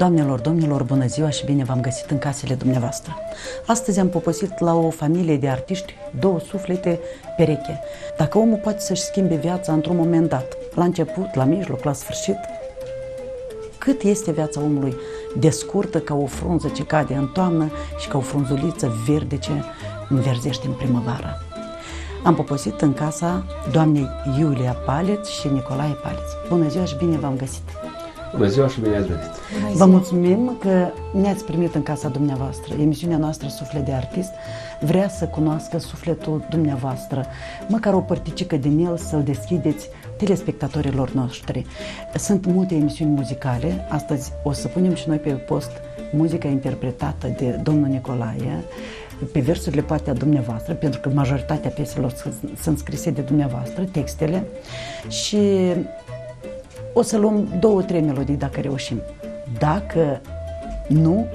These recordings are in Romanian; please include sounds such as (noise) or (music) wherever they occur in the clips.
Doamnelor, domnilor, bună ziua și bine v-am găsit în casele dumneavoastră. Astăzi am poposit la o familie de artiști, două suflete pereche. Dacă omul poate să-și schimbe viața într-un moment dat, la început, la mijloc, la sfârșit, cât este viața omului de scurtă ca o frunză ce cade în toamnă și ca o frunzuliță verde ce înverzește în primăvară. Am poposit în casa doamnei Iulia Paleț și Nicolae Paleț. Bună ziua și bine v-am găsit! Bună ziua și bine ați venit! Vă mulțumim că ne-ați primit în casa dumneavoastră. Emisiunea noastră Suflet de Artist vrea să cunoască sufletul dumneavoastră, măcar o părticică din el să-l deschideți telespectatorilor noștri. Sunt multe emisiuni muzicale. Astăzi o să punem și noi pe post muzica interpretată de domnul Nicolae, pe versurile poate a dumneavoastră, pentru că majoritatea pieselor sunt scrise de dumneavoastră, textele, și o să luăm două, trei melodii dacă reușim. Dacă nu,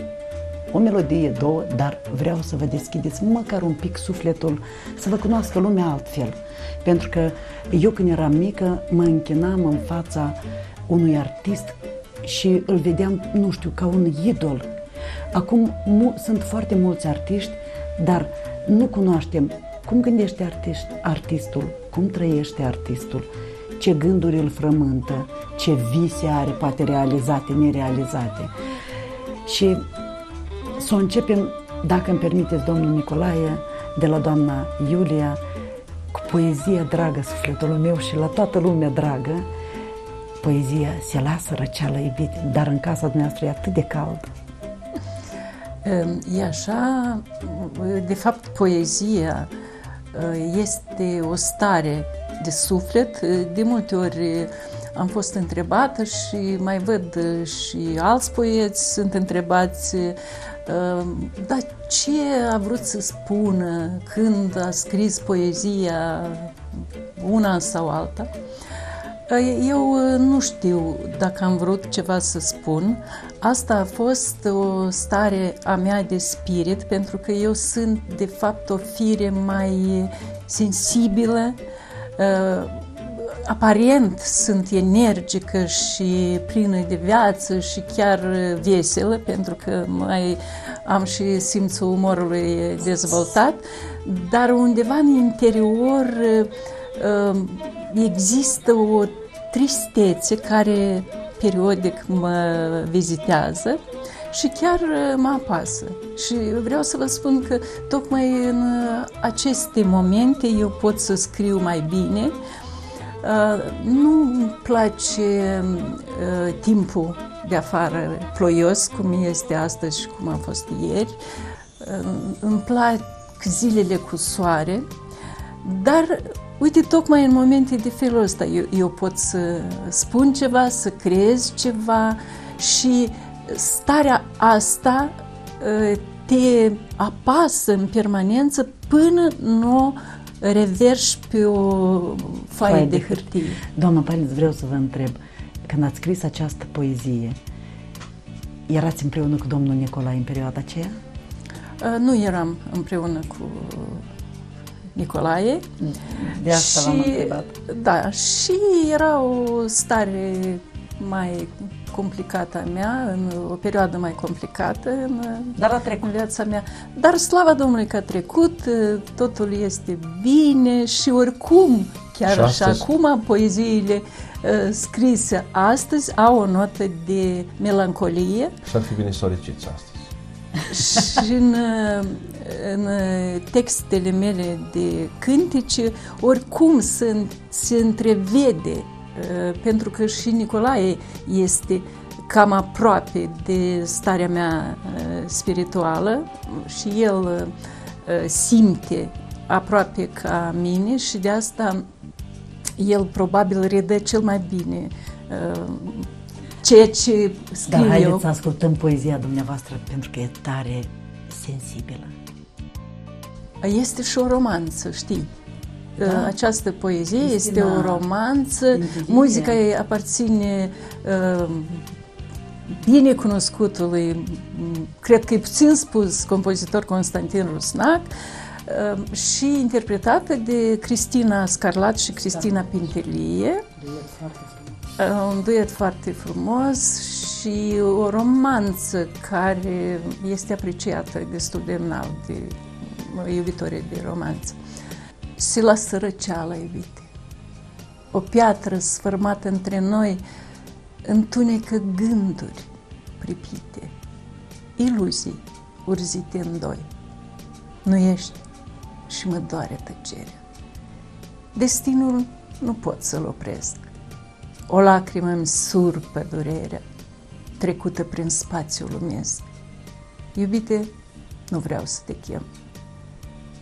o melodie, două, dar vreau să vă deschideți măcar un pic sufletul, să vă cunoască lumea altfel. Pentru că eu când eram mică mă închinam în fața unui artist și îl vedeam, nu știu, ca un idol. Acum mu- sunt foarte mulți artiști, dar nu cunoaștem cum gândește artist, artistul, cum trăiește artistul, ce gânduri îl frământă, ce vise are, poate realizate, nerealizate. Și să o începem, dacă îmi permiteți, domnul Nicolae, de la doamna Iulia, cu poezia dragă sufletului meu și la toată lumea dragă, poezia se lasă răceală iubite, dar în casa dumneavoastră e atât de cald. E așa, de fapt, poezia este o stare de suflet. De multe ori am fost întrebată și mai văd și alți poeți sunt întrebați dar ce a vrut să spună când a scris poezia una sau alta? Eu nu știu dacă am vrut ceva să spun. Asta a fost o stare a mea de spirit, pentru că eu sunt, de fapt, o fire mai sensibilă, aparent sunt energică și plină de viață și chiar veselă, pentru că mai am și simțul umorului dezvoltat, dar undeva în interior există o tristețe care periodic mă vizitează și chiar mă apasă. Și vreau să vă spun că tocmai în aceste momente eu pot să scriu mai bine. Nu îmi place timpul de afară ploios, cum este astăzi și cum a fost ieri. Îmi plac zilele cu soare, dar Uite, tocmai în momente de felul ăsta eu, eu pot să spun ceva, să creez ceva și starea asta ă, te apasă în permanență până nu reverși pe o foaie de, de hârtie. Doamna Palin, vreau să vă întreb, când ați scris această poezie, erați împreună cu domnul Nicolae în perioada aceea? Ă, nu eram împreună cu Nicolae. De asta și, l-am întrebat. Da, și era o stare mai complicată a mea, în o perioadă mai complicată în, Dar a trecut. în viața mea. Dar slava Domnului că a trecut, totul este bine și oricum, chiar și, și acum, poeziile uh, scrise astăzi au o notă de melancolie. Și ar fi bine să o reciți astăzi și în, în textele mele de cântece, oricum se, se întrevede, uh, pentru că și Nicolae este cam aproape de starea mea uh, spirituală și el uh, simte aproape ca mine și de asta el probabil redă cel mai bine ceea ce scriu Dar haideți eu. să ascultăm poezia dumneavoastră pentru că e tare sensibilă. Este și o romanță, știi? Da. Această poezie este, este o romanță, muzica ei aparține uh, bine cunoscutului, cred că e puțin spus, compozitor Constantin Rusnac, uh, și interpretată de Cristina Scarlat și Cristina da. Pintelie. Un duet foarte frumos și și o romanță care este apreciată destul de înalt de iubitorii de romanță. Se lasă răceala, iubite. O piatră sfărmată între noi întunecă gânduri pripite, iluzii urzite în doi. Nu ești și mă doare tăcerea. Destinul nu pot să-l opresc. O lacrimă îmi surpă durerea, trecută prin spațiul lumesc. Iubite, nu vreau să te chem.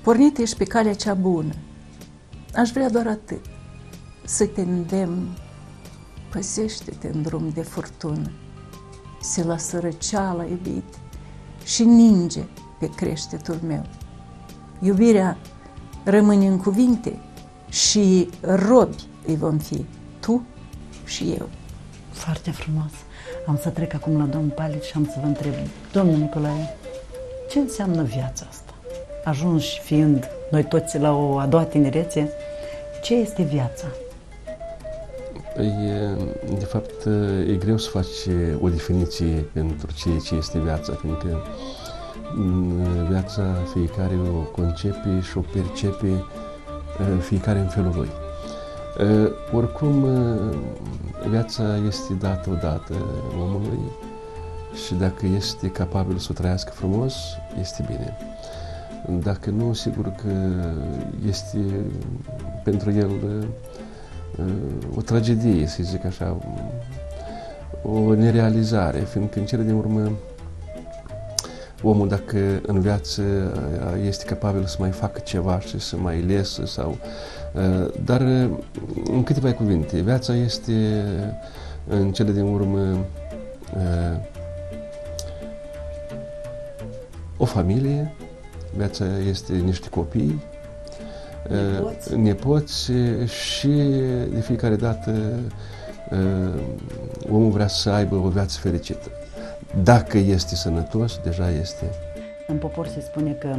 Pornit ești pe calea cea bună. Aș vrea doar atât, să te îndemn, păzește-te în drum de furtună. Se lasă răceala, iubite, și ninge pe creștetul meu. Iubirea rămâne în cuvinte și robi îi vom fi, tu și eu. Foarte frumos. Am să trec acum la domnul Palit și am să vă întreb, domnul Nicolae, ce înseamnă viața asta? Ajungi fiind noi toți la o a doua tinerețe, ce este viața? Păi, de fapt, e greu să faci o definiție pentru ceea ce este viața, fiindcă viața fiecare o concepe și o percepe fiecare în felul lui. Oricum, viața este dată odată omului și dacă este capabil să o trăiască frumos, este bine. Dacă nu, sigur că este pentru el o tragedie, să zic așa, o nerealizare, fiindcă în cele din urmă omul dacă în viață este capabil să mai facă ceva și să mai lesă sau... Dar în câteva cuvinte, viața este în cele din urmă o familie, viața este niște copii, Nepoți. nepoți și de fiecare dată omul vrea să aibă o viață fericită. Dacă este sănătos, deja este. În popor se spune că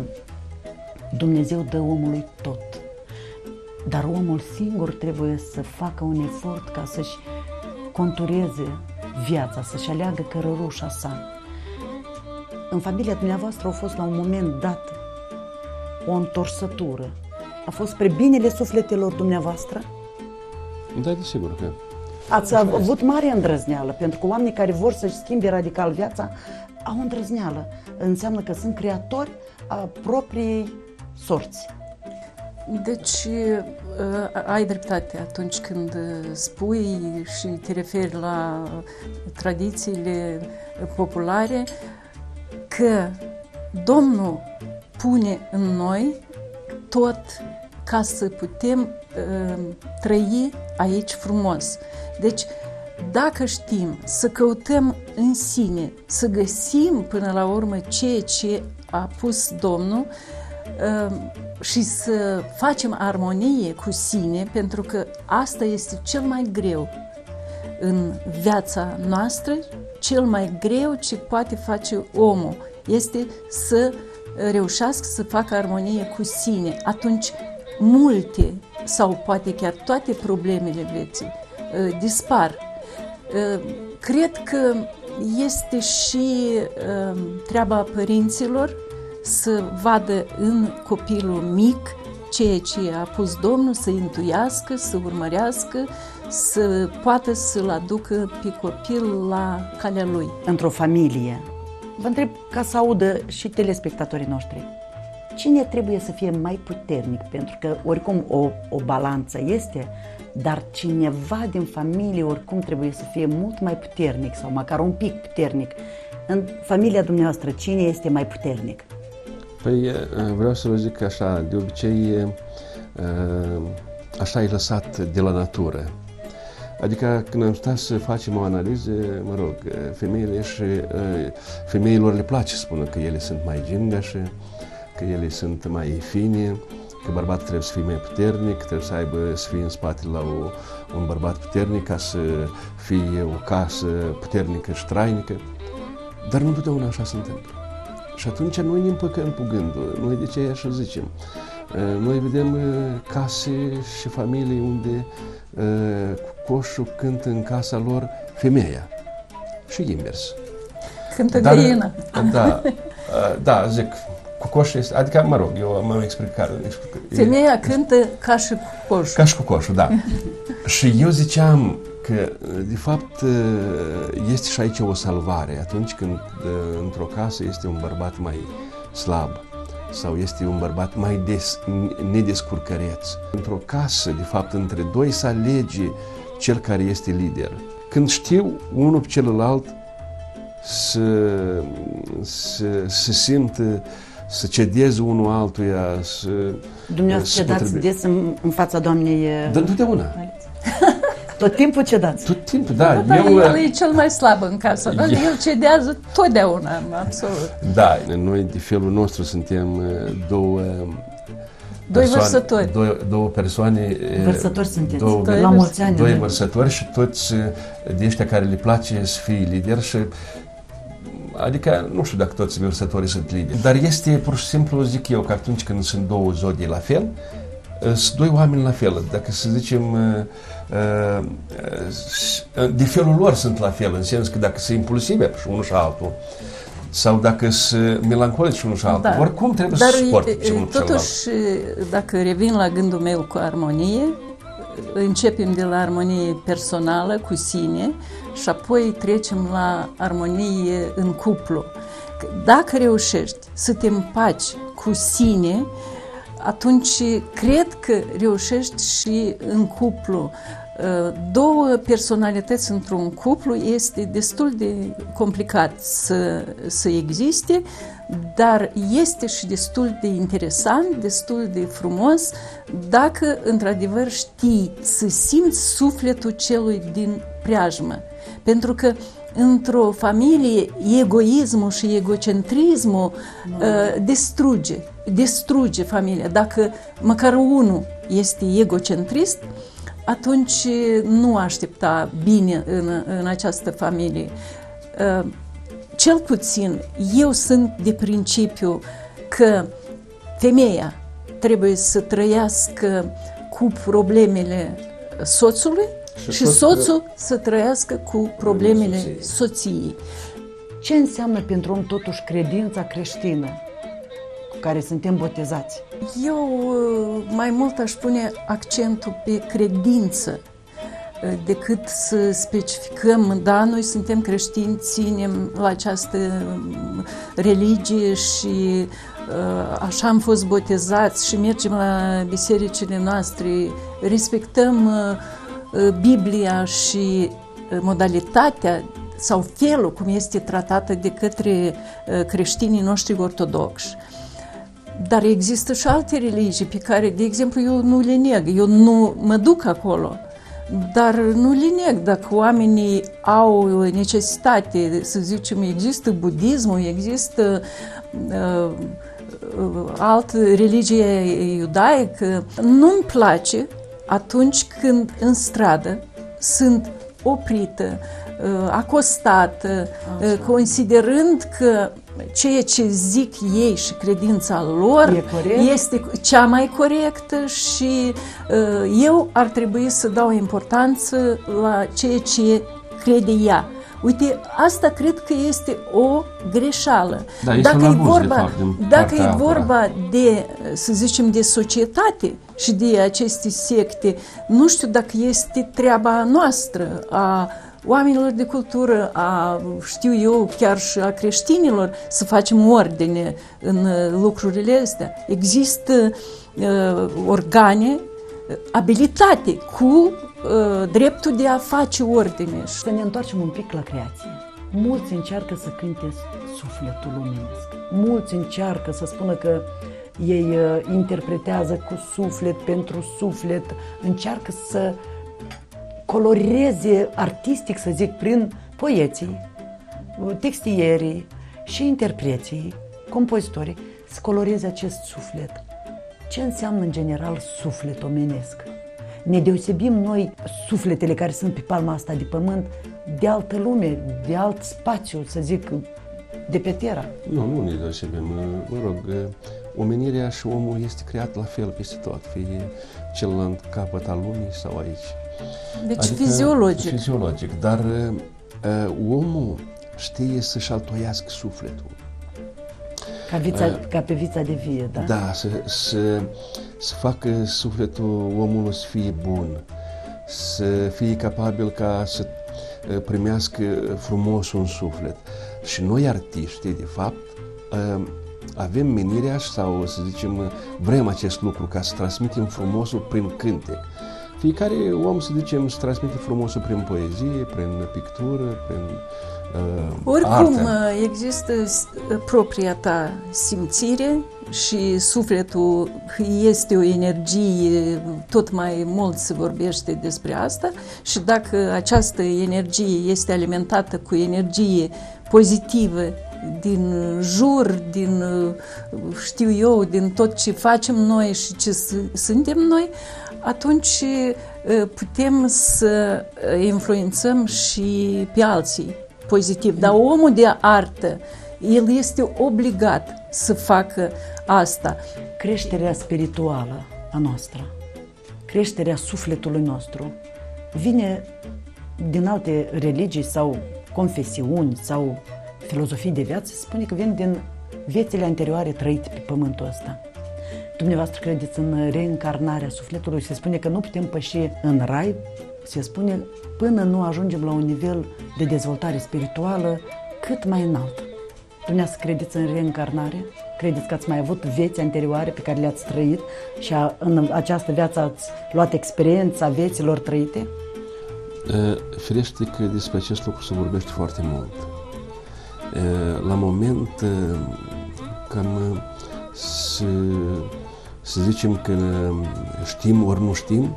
Dumnezeu dă omului tot, dar omul singur trebuie să facă un efort ca să-și contureze viața, să-și aleagă cărărușa sa. În familia dumneavoastră a fost la un moment dat o întorsătură. A fost spre binele sufletelor dumneavoastră? Da, desigur că. Ați avut mare îndrăzneală, pentru că oamenii care vor să-și schimbe radical viața au îndrăzneală. Înseamnă că sunt creatori a propriei sorți. Deci, ai dreptate atunci când spui și te referi la tradițiile populare că Domnul pune în noi tot ca să putem uh, trăi aici frumos. Deci, dacă știm să căutăm în sine, să găsim până la urmă ceea ce a pus Domnul uh, și să facem armonie cu sine, pentru că asta este cel mai greu în viața noastră, cel mai greu ce poate face omul este să reușească să facă armonie cu sine. Atunci multe sau poate chiar toate problemele vieții uh, dispar. Uh, cred că este și uh, treaba părinților să vadă în copilul mic ceea ce a pus Domnul, să intuiască, să urmărească, să poată să-l aducă pe copil la calea lui. Într-o familie, vă întreb ca să audă și telespectatorii noștri, cine trebuie să fie mai puternic? Pentru că oricum o, o balanță este, dar cineva din familie oricum trebuie să fie mult mai puternic sau măcar un pic puternic. În familia dumneavoastră, cine este mai puternic? Păi vreau să vă zic că așa, de obicei, așa e lăsat de la natură. Adică când am stat să facem o analiză, mă rog, femeile și femeilor le place să spună că ele sunt mai gingașe, că ele sunt mai fine, că bărbatul trebuie să fie mai puternic, trebuie să aibă, să fie în spate la o, un bărbat puternic ca să fie o casă puternică și trainică. Dar nu întotdeauna așa se întâmplă. Și atunci noi ne împăcăm cu gândul. Noi de ce așa zicem? Noi vedem case și familii unde coșul cântă în casa lor femeia. și invers. Cântă Dar, găina. Da, (laughs) da, zic, cu coș este, adică, mă rog, eu m-am explicat. Femeia cântă ca și cu coșul. Ca și cu coșul, da. (laughs) și eu ziceam că, de fapt, este și aici o salvare. Atunci când într-o casă este un bărbat mai slab sau este un bărbat mai des, nedescurcăreț. Într-o casă, de fapt, între doi să alege cel care este lider. Când știu unul pe celălalt să, să, să simtă să cedeze unul altuia, să... Dumneavoastră cedați des în, în fața doamnei... Da, întotdeauna. Tot timpul cedați? Tot timpul, da. da eu, el e cel mai slab în casă, dar el cedează totdeauna, absolut. Da, noi de felul nostru suntem uh, două Doi vărsători. Două, două persoane. Uh, vărsători sunteți. Două, la mulți ani. Doi vărsători și toți uh, de ăștia care le place să fie lideri și Adică nu știu dacă toți vărsătorii sunt lideri, dar este pur și simplu, zic eu, că atunci când sunt două zodii la fel, sunt doi oameni la fel. Dacă să zicem, uh, uh, de felul lor sunt la fel, în sens că dacă sunt impulsive și unul și altul, sau dacă sunt melancolici unul și altul, da. oricum trebuie Dar să suporte și unul Totuși, dacă revin la gândul meu cu armonie, începem de la armonie personală cu sine și apoi trecem la armonie în cuplu. Dacă reușești să te împaci cu sine, atunci cred că reușești și în cuplu. Uh, două personalități într-un cuplu este destul de complicat să, să existe, dar este și destul de interesant, destul de frumos dacă într-adevăr știi să simți sufletul celui din preajmă. Pentru că într-o familie egoismul și egocentrismul uh, distruge, distruge familia. Dacă măcar unul este egocentrist, atunci nu aștepta bine în, în această familie. Uh, cel puțin eu sunt de principiu că femeia trebuie să trăiască cu problemele soțului și, și soțul să trăiască cu problemele soției. soției. Ce înseamnă pentru om totuși credința creștină cu care suntem botezați? Eu mai mult aș pune accentul pe credință decât să specificăm, da, noi suntem creștini, ținem la această religie și așa am fost botezați și mergem la bisericile noastre, respectăm Biblia și modalitatea sau felul cum este tratată de către creștinii noștri ortodoxi. Dar există și alte religii pe care, de exemplu, eu nu le neg, eu nu mă duc acolo. Dar nu le neg, dacă oamenii au necesitate, să zicem, există budismul, există uh, altă religie iudaică, nu-mi place atunci când în stradă sunt oprită, uh, acostată, Așa. considerând că ceea ce zic ei și credința lor este cea mai corectă și uh, eu ar trebui să dau importanță la ceea ce crede ea. Uite, asta cred că este o greșeală. Da, dacă e vorba, de, fapt, dacă e vorba de, să zicem, de societate și de aceste secte, nu știu dacă este treaba noastră a oamenilor de cultură, a, știu eu, chiar și a creștinilor, să facem ordine în uh, lucrurile astea. Există uh, organe, abilitate cu uh, dreptul de a face ordine. Să ne întoarcem un pic la creație. Mulți încearcă să cânte sufletul luminesc. Mulți încearcă să spună că ei uh, interpretează cu suflet pentru suflet, încearcă să coloreze artistic, să zic, prin poeții, textierii și interpreții, compozitorii, să coloreze acest suflet. Ce înseamnă în general suflet omenesc? Ne deosebim noi sufletele care sunt pe palma asta de pământ de altă lume, de alt spațiu, să zic, de pe Terra. Nu, nu ne deosebim. Mă rog, omenirea și omul este creat la fel peste tot, fie celălalt capăt al lumii sau aici. Deci adică, fiziologic. Fiziologic, dar uh, omul știe să-și altoiască sufletul. Ca, vița, uh, ca pe vița de vie, da? Da, să, să, să facă sufletul omului să fie bun, să fie capabil ca să uh, primească frumos un suflet. Și noi artiștii, de fapt, uh, avem menirea sau, să zicem, vrem acest lucru ca să transmitem frumosul prin cântec. Fiecare om, să zicem, să transmite frumosul prin poezie, prin pictură, prin uh, Oricum, artă. există propria ta simțire și sufletul este o energie, tot mai mult se vorbește despre asta și dacă această energie este alimentată cu energie pozitivă din jur, din știu eu, din tot ce facem noi și ce suntem noi, atunci putem să influențăm și pe alții pozitiv. Dar omul de artă, el este obligat să facă asta. Creșterea spirituală a noastră, creșterea sufletului nostru, vine din alte religii sau confesiuni sau filozofii de viață, se spune că vin din viețile anterioare trăite pe pământul ăsta. Dumneavoastră credeți în reîncarnarea sufletului? Se spune că nu putem păși în rai, se spune, până nu ajungem la un nivel de dezvoltare spirituală cât mai înalt. Dumneavoastră credeți în reîncarnare? Credeți că ați mai avut vieți anterioare pe care le-ați trăit și a, în această viață ați luat experiența vieților trăite? Firește că despre acest lucru se vorbește foarte mult. La moment, cam să zicem că știm ori nu știm,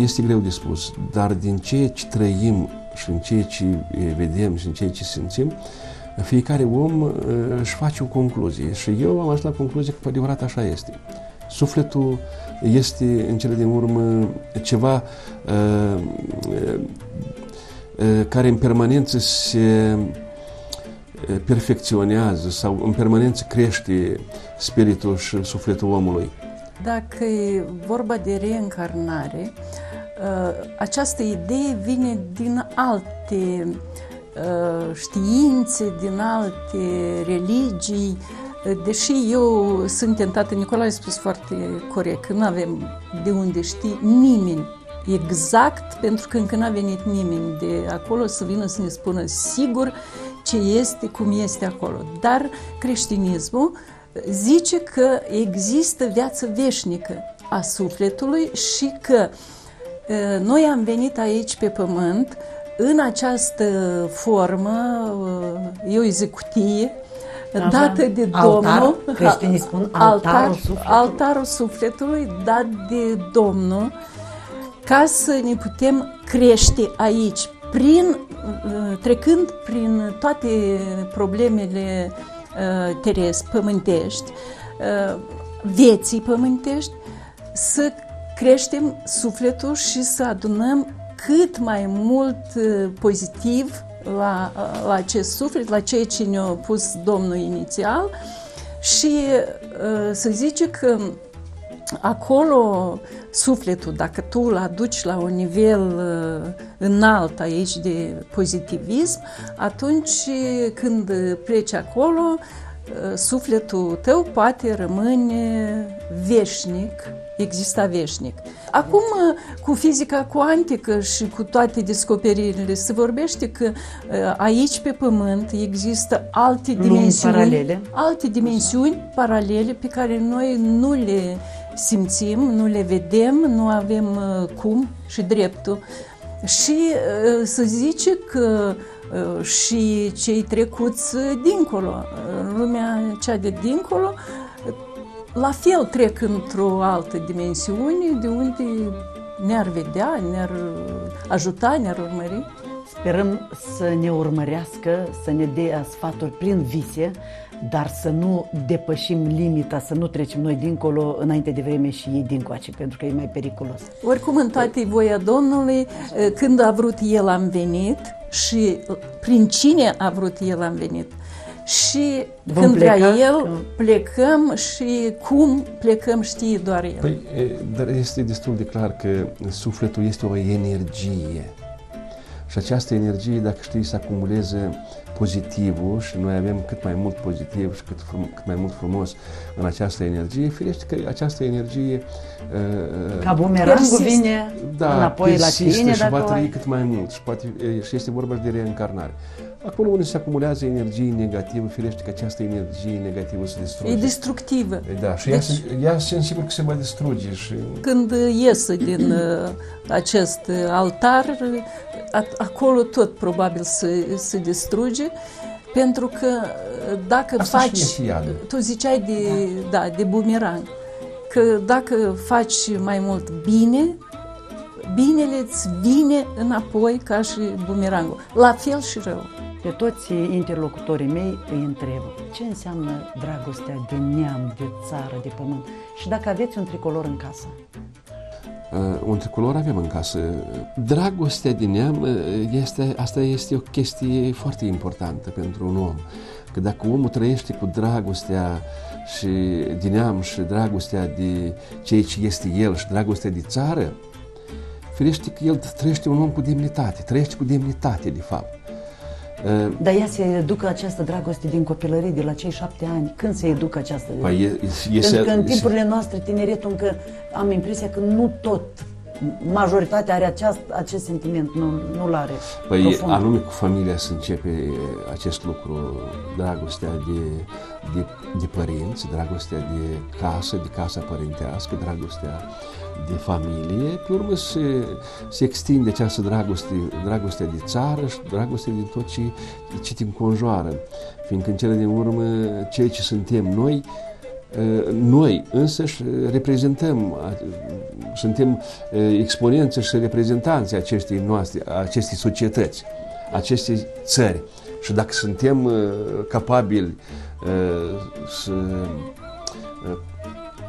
este greu de spus, dar din ceea ce trăim și în ceea ce vedem și în ceea ce simțim, fiecare om își face o concluzie și eu am ajuns la concluzie că, pe adevărat, așa este. Sufletul este, în cele din urmă, ceva uh, uh, care în permanență se perfecționează sau în permanență crește spiritul și sufletul omului. Dacă e vorba de reîncarnare, această idee vine din alte științe, din alte religii, deși eu sunt tentată, Nicolae a spus foarte corect, că nu avem de unde ști nimeni exact, pentru că încă n-a venit nimeni de acolo să vină să ne spună sigur ce este, cum este acolo. Dar creștinismul zice că există viață veșnică a sufletului și că noi am venit aici pe pământ în această formă, e o executie, Așa. dată de Domnul, altar, creștinii spun altarul altar, sufletului. altarul sufletului dat de Domnul, ca să ne putem crește aici, prin, trecând prin toate problemele uh, terestre, pământești, uh, vieții pământești, să creștem sufletul și să adunăm cât mai mult uh, pozitiv la, la acest suflet, la ceea ce ne-a pus Domnul inițial. Și să zice că acolo sufletul, dacă tu îl aduci la un nivel uh, înalt aici de pozitivism, atunci când pleci acolo, uh, sufletul tău poate rămâne veșnic, exista veșnic. Acum, uh, cu fizica cuantică și cu toate descoperirile, se vorbește că aici pe Pământ există alte dimensiuni, paralele. alte dimensiuni paralele pe care noi nu le simțim, nu le vedem, nu avem uh, cum și dreptul. Și uh, să zice că uh, și cei trecuți dincolo, lumea cea de dincolo, la fel trec într-o altă dimensiune de unde ne-ar vedea, ne-ar ajuta, ne-ar urmări. Sperăm să ne urmărească, să ne dea sfaturi prin vise, dar să nu depășim limita, să nu trecem noi dincolo înainte de vreme și ei dincoace, pentru că e mai periculos. Oricum, în toate voia Domnului, când a vrut El am venit și prin cine a vrut El am venit. Și Vom când pleca, vrea El, că... plecăm și cum plecăm știe doar El. Păi, dar este destul de clar că sufletul este o energie. Și Și această energie, dacă știi, să acumuleze pozitivul și noi avem cât mai mult pozitiv și cât, frum, cât mai mult frumos în această energie, firește că această energie uh, ca bumerangul vine da, înapoi la tine și va trăi ai... cât mai mult și, poate, și este vorba de reîncarnare. Acolo unde se acumulează energie negativă, firește că această energie negativă se distruge. E destructivă. Da, și deci, ea, ea sunt sigur că se va distruge. Și... Când iese din uh, acest altar, acolo tot probabil se, se distruge, pentru că uh, dacă Asta faci, tu ziceai de, da. da, de bumerang, că dacă faci mai mult bine, binele îți vine înapoi ca și bumerangul. La fel și rău. Pe toți interlocutorii mei îi întreb ce înseamnă dragostea de neam, de țară, de pământ și dacă aveți un tricolor în casă. Uh, un tricolor avem în casă. Dragostea din neam, uh, este, asta este o chestie foarte importantă pentru un om. Că dacă omul trăiește cu dragostea și din neam și dragostea de ceea ce este el și dragostea de țară, firește că el trăiește un om cu demnitate, trăiește cu demnitate, de fapt. Dar ea se educă această dragoste din copilărie, de la cei șapte ani. Când se educă această păi e, e, Pentru că în timpurile noastre, tineretul încă am impresia că nu tot majoritatea are aceast, acest sentiment, nu, nu-l are Păi profund. anume cu familia să începe acest lucru, dragostea de, de, de părinți, dragostea de casă, de casa părintească, dragostea de familie, pe urmă se, se extinde această dragoste, dragoste de țară și dragoste din tot ce, ce te înconjoară. Fiindcă în cele din urmă, ceea ce suntem noi, ă, noi însăși reprezentăm, suntem ă, exponenți și reprezentanți acestei noastre, acestei societăți, acestei țări. Și dacă suntem ă, capabili să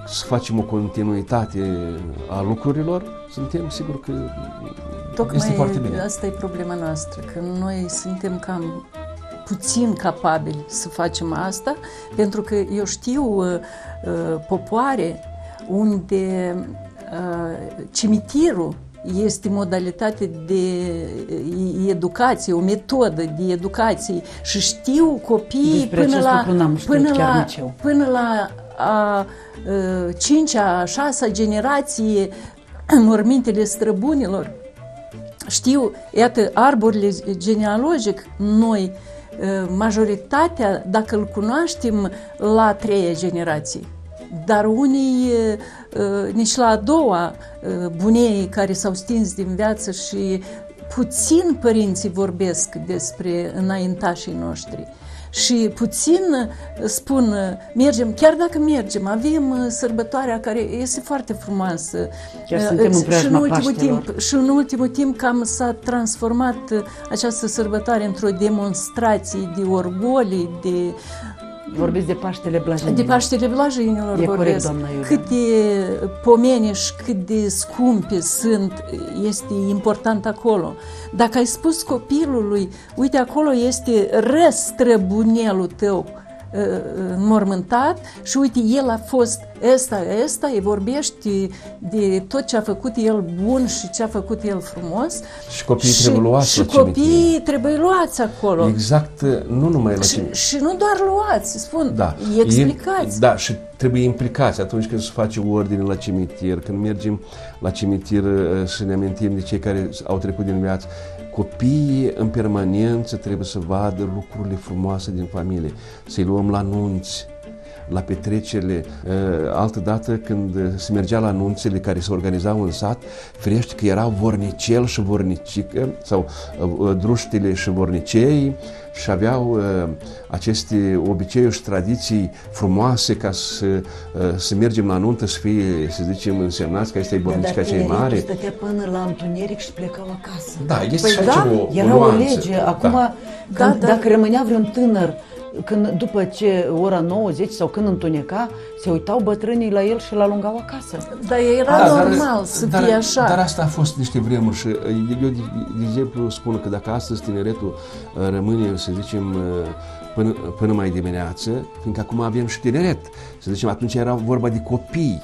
să facem o continuitate a lucrurilor, suntem sigur că Tocmai este foarte bine. asta e problema noastră, că noi suntem cam puțin capabili să facem asta, pentru că eu știu uh, uh, popoare unde uh, cimitirul este modalitate de educație, o metodă de educație și știu copiii până la, până la, până la a cincea, a șasea generație mormintele străbunilor. Știu, iată, arborile genealogic, noi, majoritatea, dacă îl cunoaștem, la treia generație. Dar unii, nici la a doua, bunei care s-au stins din viață și puțin părinții vorbesc despre înaintașii noștri și puțin uh, spun, uh, mergem, chiar dacă mergem, avem uh, sărbătoarea care este foarte frumoasă. Chiar suntem în și în ultimul timp Și în ultimul timp cam s-a transformat această sărbătoare într-o demonstrație de orgolii, de Vorbiți de Paștele Blajinilor. De Paștele Blajinilor e vorbesc. Corect, doamna Iulia. Cât de pomeni și cât de scumpe sunt, este important acolo. Dacă ai spus copilului, uite, acolo este răstrăbunelul tău, înmormântat și uite, el a fost ăsta, ăsta, îi vorbește de tot ce a făcut el bun și ce a făcut el frumos. Și copiii și, trebuie luați Și copiii trebuie luați acolo. Exact, nu numai la și, și nu doar luați, spun, da. explicați. E, da, și trebuie implicați atunci când se face ordine la cimitir, când mergem la cimitir să ne amintim de cei care au trecut din viață Copiii în permanență trebuie să vadă lucrurile frumoase din familie, să-i luăm la nunți, la petrecerile. Altă dată când se mergea la anunțele care se organizau în sat, firește că erau vornicel și vornicică sau druștile și vornicei și aveau uh, aceste obiceiuri și tradiții frumoase ca să, uh, să mergem la nuntă, să fie, să zicem, însemnați că este bornicica cei mari. stătea până la întuneric și plecau acasă. Da, este păi și da, o, era o, o lege. Acum, da. Când, da, da. dacă rămânea vreun tânăr când, după ce ora 9, 10 sau când întuneca, se uitau bătrânii la el și l alungau acasă. Dar era da, normal dar, să dar, fie așa. Dar asta a fost niște vremuri și eu, de, de exemplu, spun că dacă astăzi tineretul uh, rămâne, să zicem, uh, până, până mai dimineață, fiindcă acum avem și tineret, să zicem, atunci era vorba de copii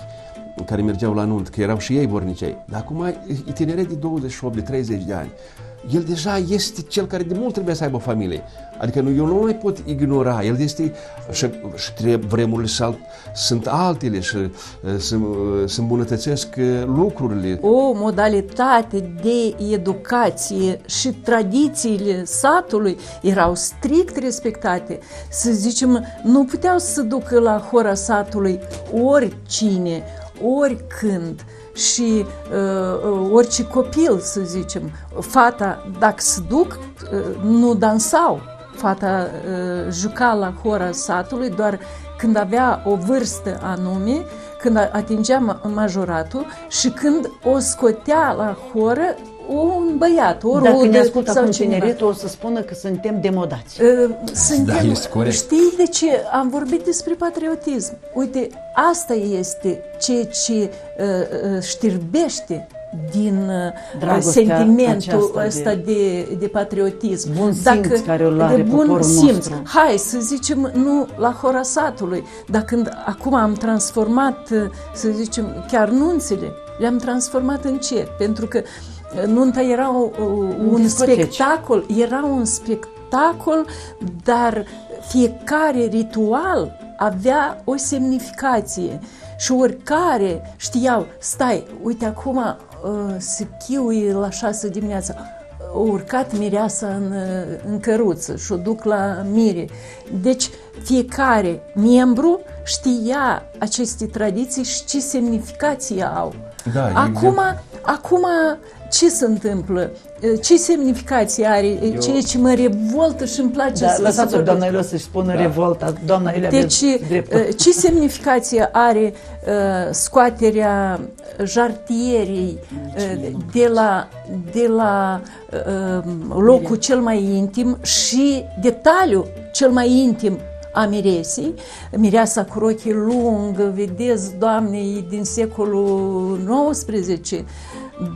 care mergeau la nunt, că erau și ei vornicei. Dar acum e tineret de 28, de 30 de ani el deja este cel care de mult trebuie să aibă o familie. Adică nu, eu nu mai pot ignora. El este și, și trebuie, vremurile sunt, sunt altele și uh, se, uh, se îmbunătățesc uh, lucrurile. O modalitate de educație și tradițiile satului erau strict respectate. Să zicem, nu puteau să ducă la hora satului oricine, oricând și uh, orice copil, să zicem, fata, dacă se duc, uh, nu dansau. Fata uh, juca la hora satului doar când avea o vârstă anume, când atingea majoratul și când o scotea la horă un băiat, o Dacă rudă ne ascultă sau acum cineva. tineretul, o să spună că suntem demodați. Uh, Suntem, Da, este corect. Știi de ce am vorbit despre patriotism? Uite, asta este ceea ce uh, uh, știrbește din uh, Dragostea sentimentul aceasta ăsta de, de, patriotism. Bun simț care îl are de bun poporul simț. nostru. Hai să zicem, nu la Horasatului, dar când acum am transformat, uh, să zicem, chiar nunțile, le-am transformat în ce? Pentru că uh, nunta era o, o, un discoteci. spectacol, era un spectacol, dar fiecare ritual avea o semnificație și oricare știau, stai, uite acum uh, se chiui la șase dimineața, a urcat mireasa în, uh, în căruță și o duc la mire. Deci fiecare membru știa aceste tradiții și ce semnificație au. Da, acum, acum ce se întâmplă? Ce semnificație are Eu... ceea ce mă revoltă și îmi place Da, să lăsați-o, să doamna vorbesc? Iulia, să-și spună revolta. Doamna Iulia, Deci, aveți dreptul. uh, ce semnificație are uh, scoaterea jartierii uh, de la, de la uh, locul cel mai intim și detaliul cel mai intim a miresei, mireasa cu rochii lung, vedeți, Doamne, e din secolul XIX,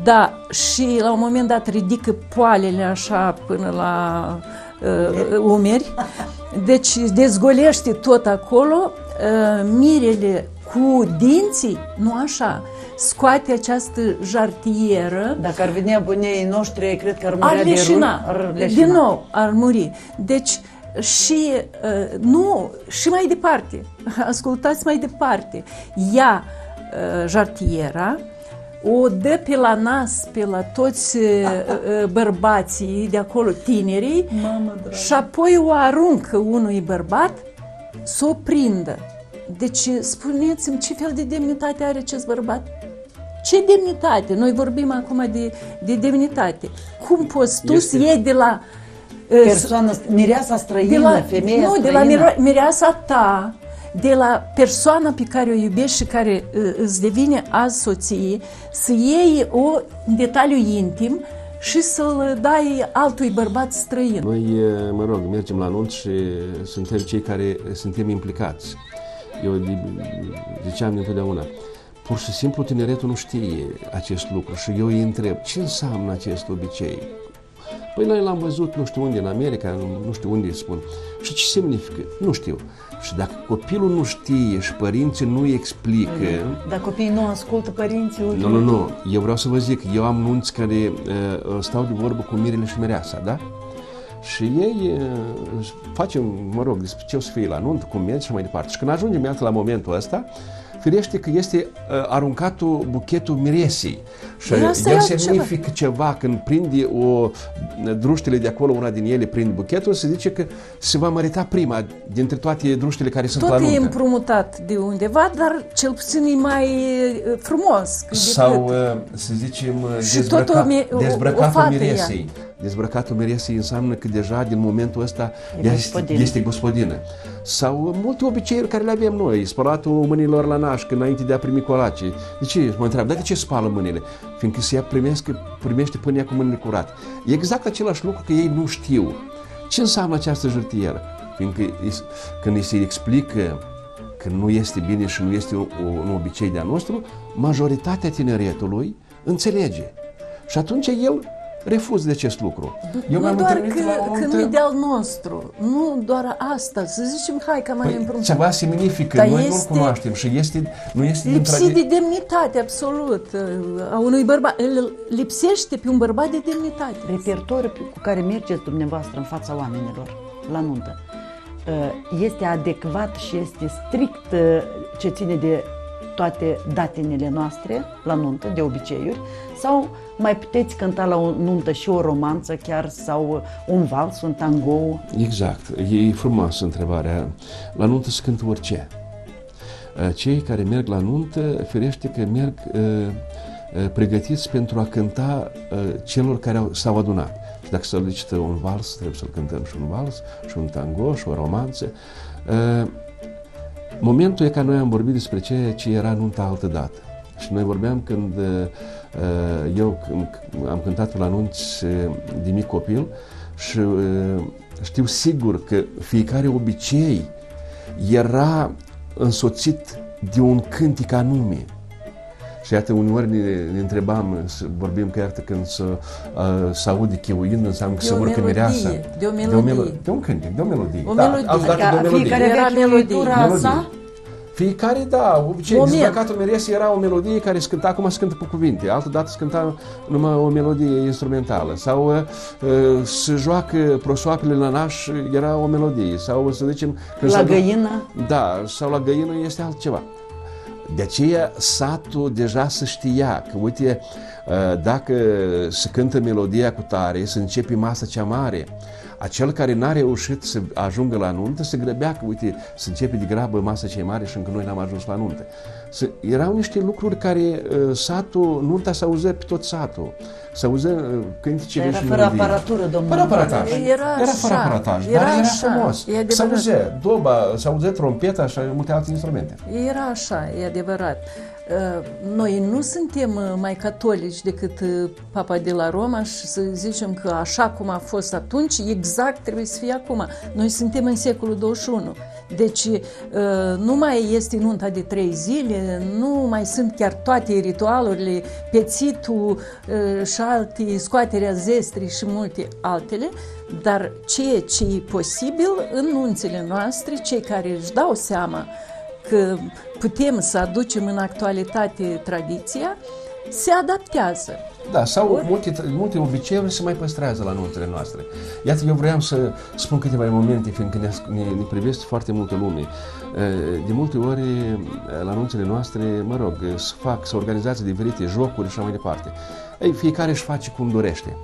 da, și la un moment dat ridică poalele așa până la uh, umeri, deci dezgolește tot acolo, uh, mirele cu dinții, nu așa, scoate această jartieră, Dacă ar venea bunii noștri, cred că ar ar murea de leșina, rând. Ar din nou ar muri. Deci, și uh, nu, și mai departe, ascultați mai departe, ia uh, jartiera, o dă pe la nas, pe la toți uh, uh, bărbații de acolo, tinerii, Mamă, dragă. și apoi o aruncă unui bărbat să o prindă. Deci spuneți-mi ce fel de demnitate are acest bărbat? Ce demnitate? Noi vorbim acum de, de demnitate. Cum poți tu Este- să iei de la... uh, Persoană, mireasa străină, de la, femeia nu, de străină. la mire- mireasa ta, de la persoana pe care o iubești și care uh, îți devine azi soție, să iei o un detaliu intim și să-l dai altui bărbat străin. Noi, e, mă rog, mergem la anunț și suntem cei care suntem implicați. Eu li- ziceam întotdeauna, pur și simplu tineretul nu știe acest lucru și eu îi întreb, ce înseamnă acest obicei? Păi noi l-am văzut nu știu unde, în America, nu- nu știu unde îi spun. Și ce semnifică? Nu știu. Și dacă copilul nu știe și părinții nu îi explică, Dar copiii nu ascultă părinții. uite. nu, nu, nu. Eu vreau să vă zic, eu am nunți care uh, stau de vorbă cu mirele și mireasa, da? Și ei uh, facem, mă rog, despre ce o să fie la nunt, cum merge și mai departe. Și când ajungem iată la momentul ăsta, firește că este uh, aruncatul buchetul miresii. Și Păi asta e el altceva. semnifică ceva. Când prinde o, druștele de acolo, una din ele prind buchetul, se zice că se va mărita prima dintre toate druștele care sunt Tot la e nuntă. împrumutat de undeva, dar cel puțin e mai uh, frumos. decât- Sau, uh, să zicem, uh, Și dezbrăca, tot o mi- o- o dezbrăcatul fată miresei. Dezbrăcatul miresei înseamnă că deja din momentul ăsta E ea este, gospodină. este gospodină. Sau uh, multe obiceiuri care le avem noi, spălatul mâinilor la nașcă înainte de a primi colace. De ce? Mă întreabă, dar de ce spală mâinile? Fiindcă se ia primesc, primește până ea cu mâinile curate. E exact același lucru că ei nu știu. Ce înseamnă această jurtieră? Fiindcă îi- când îi se explică că nu este bine și nu este o, o, un obicei de-a nostru, majoritatea tineretului înțelege. Și atunci el refuz de acest lucru. Eu nu doar că, la că nu e de al nostru, nu doar asta, să zicem, hai că mai păi, împrumutăm. Ceva semnifică, noi nu-l cunoaștem și este, nu este Lipsit de demnitate, absolut, a unui bărbat, îl lipsește pe un bărbat de demnitate. Repertoriul cu care mergeți dumneavoastră în fața oamenilor la nuntă uh, este adecvat și este strict uh, ce ține de toate datinele noastre la nuntă, de obiceiuri, sau mai puteți cânta la o nuntă și o romanță chiar sau un vals, un tango? Exact, e frumoasă întrebarea. La nuntă se cântă orice. Uh, cei care merg la nuntă, ferește că merg uh, uh, pregătiți pentru a cânta celor care s-au adunat. Și dacă se licită un vals, trebuie să-l cântăm și un vals, și un tango, și o romanță. Momentul e ca noi am vorbit despre ce, ce era nunta altă dată. Și noi vorbeam când eu am cântat la nunți de mic copil și știu sigur că fiecare obicei era însoțit de un cântic anume. Și iată, uneori ne, ne întrebam, să vorbim că iată când să, uh, să aude cheuind, înseamnă că se urcă mireasa. De o melodie. De, o melo- de un cântec, de o melodie. O da, melodie. Adică de o melodie. Fiecare avea melodie. sa? Fiecare, da, obicei, dezbrăcatul mireasă era o melodie care se cânta, acum se cântă cu cuvinte, altă dată se cânta numai o melodie instrumentală, sau uh, se joacă prosoapele la naș, era o melodie, sau să zicem... La găină? Da, sau la găină este altceva. De aceea satul deja se știa că, uite, dacă se cântă melodia cu tare, să începe masa cea mare, acel care n-a reușit să ajungă la nuntă se grăbea că, uite, să începe de grabă masa cea mare și încă noi n-am ajuns la nuntă. Să, erau niște lucruri care uh, satul, nunta s auzea pe tot satul. Se auzea uh, cânticele era și fără melodii. aparatură, domnule. Fără aparataj. Era, era fără așa, aparataj, era dar era așa, frumos. Se auzea doba, se auzea trompeta și multe alte instrumente. Era așa, e adevărat. Uh, noi nu suntem uh, mai catolici decât uh, Papa de la Roma și să zicem că așa cum a fost atunci, exact trebuie să fie acum. Noi suntem în secolul 21. Deci nu mai este nunta de trei zile, nu mai sunt chiar toate ritualurile, pețitul și alte, scoaterea zestrii și multe altele, dar ceea ce e posibil în nunțile noastre, cei care își dau seama că putem să aducem în actualitate tradiția, se adaptează. Da, sau Ori... multe, multe obiceiuri se mai păstrează la nunțile noastre. Iată, eu vreau să spun câteva momente, fiindcă ne, ne, ne privește foarte multă lume. De multe ori, la nunțile noastre, mă rog, să fac, să organizează diferite jocuri și așa mai departe. Ei, fiecare își face cum dorește.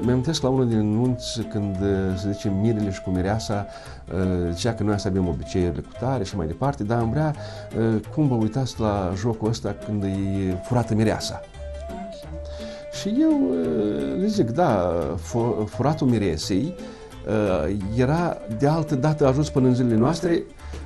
Îmi amintesc la unul din nunți când, să zicem, mirele și cu mireasa zicea că noi să avem obiceiurile cu tare și mai departe, dar am vrea cum vă uitați la jocul ăsta când e furată mireasa. Și eu le zic, da, furatul miresei era de altă dată ajuns până în zilele noastre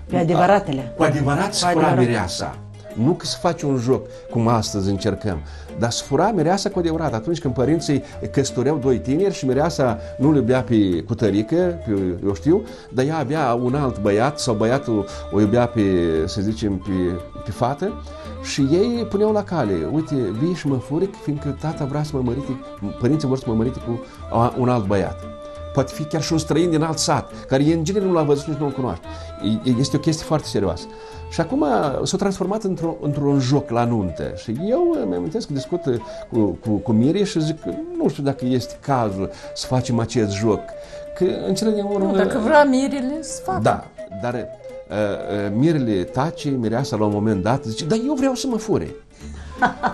pe adevăratele. Cu adevărat se fura mireasa. Nu că să faci un joc, cum astăzi încercăm, dar să fura mireasa cu adevărat. Atunci când părinții căsătoreau doi tineri și mireasa nu le iubea pe cutărică, pe, eu știu, dar ea avea un alt băiat sau băiatul o iubea pe, să zicem, pe, pe fată și ei puneau la cale, uite, vii și mă furic, fiindcă tata vrea să mă mărite, părinții vor să mă mărite cu un alt băiat poate fi chiar și un străin din alt sat, care în genere nu l-a văzut, nici nu-l cunoaște. Este o chestie foarte serioasă. Și acum s-a transformat într-un într joc la nuntă. Și eu mi amintesc că discut cu, cu, cu Miri și zic că nu știu dacă este cazul să facem acest joc. Că în cele din urmă... Nu, dacă vrea Mirile, să facă. Da, dar uh, uh, Mirile tace, Mireasa la un moment dat zice, dar eu vreau să mă fure.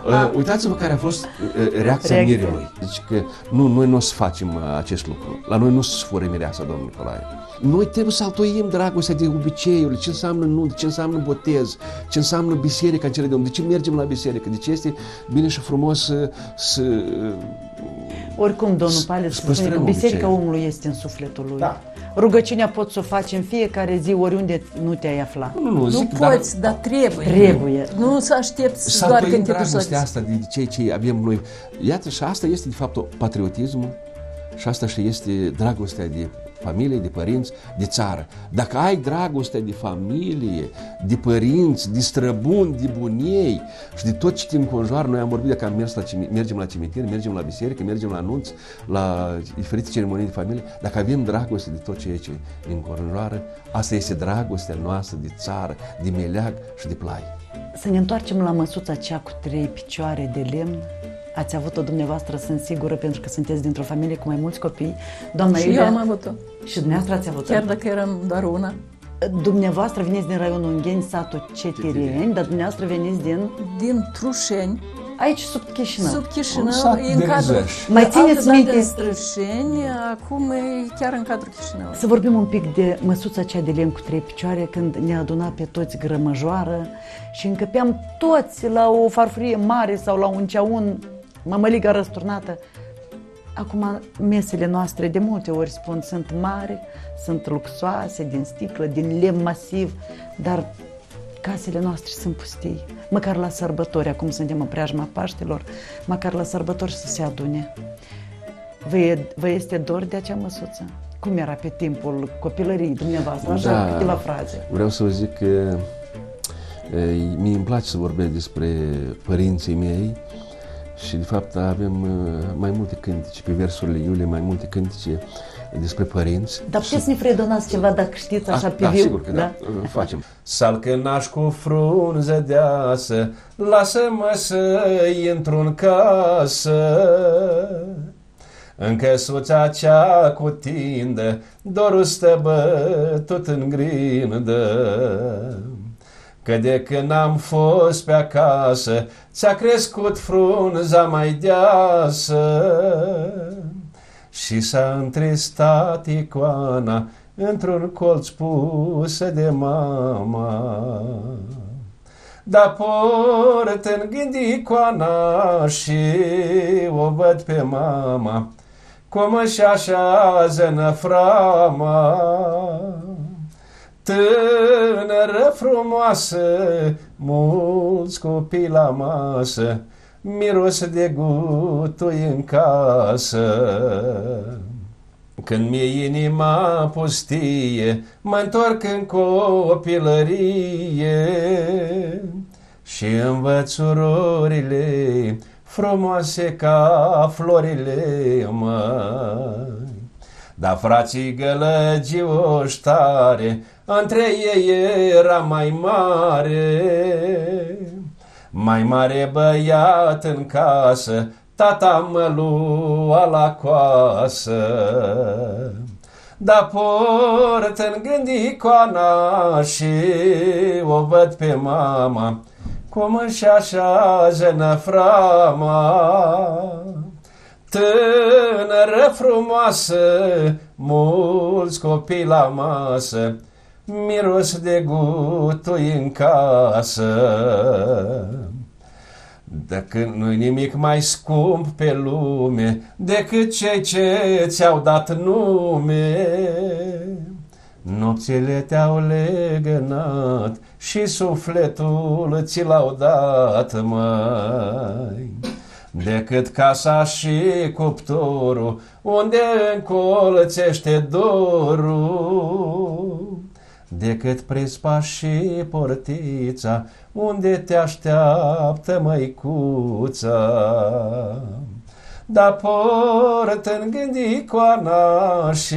uh, (laughs) uitați-vă care a fost uh, reacția Reacție. Mirilui. Deci că nu, noi nu o să facem uh, acest lucru. La noi nu se fură mireasa, domnul Nicolae. Noi trebuie să altoim dragostea de obiceiuri, ce înseamnă nuntă, ce înseamnă botez, ce înseamnă biserica în cele de om, de ce mergem la biserică, de ce este bine și frumos să... să Oricum, domnul Pale spune că biserica omului este în sufletul lui. Da. Rugăciunea poți să o faci în fiecare zi, oriunde nu te-ai afla. Nu, nu, zic, nu poți, dar, dar trebuie. Trebuie. Nu să aștepți să doar când te duci asta de ceea ce avem noi. Iată, și asta este, de fapt, patriotismul și asta și este dragostea de familie, de părinți, de țară. Dacă ai dragoste de familie, de părinți, de străbuni, de buniei și de tot ce te înconjoară, noi am vorbit de că am mers la, mergem la cimitir, mergem la biserică, mergem la anunț, la diferite ceremonii de familie, dacă avem dragoste de tot ceea ce ne înconjoară, asta este dragostea noastră de țară, de meleag și de plai. Să ne întoarcem la măsuța cea cu trei picioare de lemn Ați avut-o dumneavoastră, sunt sigură, pentru că sunteți dintr-o familie cu mai mulți copii. Doamna și Iulia, eu am avut-o. Și dumneavoastră ați avut-o? Chiar dacă eram doar una. Dumneavoastră veniți din raionul Ungheni, satul Cetireni, dar dumneavoastră veniți din... Din Trușeni. Aici, sub Chișinău. Sub Chișinău, e în cadrul... Mai țineți minte... de Strășeni, acum e chiar în cadrul Chișinău. Să vorbim un pic de măsuța cea de lemn cu trei picioare, când ne aduna pe toți grămăjoară și încăpeam toți la o farfurie mare sau la un ceaun mămăliga răsturnată. Acum, mesele noastre de multe ori spun sunt mari, sunt luxoase, din sticlă, din lemn masiv, dar casele noastre sunt pustii. Măcar la sărbători, acum suntem în preajma Paștelor, măcar la sărbători să se adune. Vă, e, vă este dor de acea măsuță? Cum era pe timpul copilăriei dumneavoastră? Așa, da, câteva fraze. Vreau să vă zic că mie îmi place să vorbesc despre părinții mei, și de fapt avem uh, mai multe cântice, pe versurile Iulie, mai multe cântice despre părinți. Dar puteți să ne fredonați ceva dacă știți așa A, pe da, viu? sigur că da, da. facem. Salcănaș cu frunză deasă, lasă-mă să într-un casă. În căsuța cea cu tindă, dorul stă bătut în grindă. Că de când am fost pe acasă, ți-a crescut frunza mai deasă și s-a întristat icoana într-un colț pusă de mama. Da port în gând icoana și o văd pe mama, cum își așează în frama. Tânără frumoasă, mulți copii la masă, miros de gutui în casă. Când mi-e inima pustie, mă întorc în copilărie și învăț urorile frumoase ca florile măi. Dar frații gălăgioși tare, între ei era mai mare. Mai mare băiat în casă, tata mă lua la coasă. Da port în gândicoana și o văd pe mama, cum își așează năframa. Tânără frumoasă, mulți copii la masă, miros de gutui în casă. Dacă nu-i nimic mai scump pe lume decât cei ce ți-au dat nume, Nopțile te-au legănat și sufletul ți l-au dat, mai decât casa și cuptorul, unde încolțește dorul, decât prispa și portița, unde te așteaptă măicuța. Da port în gândicoana și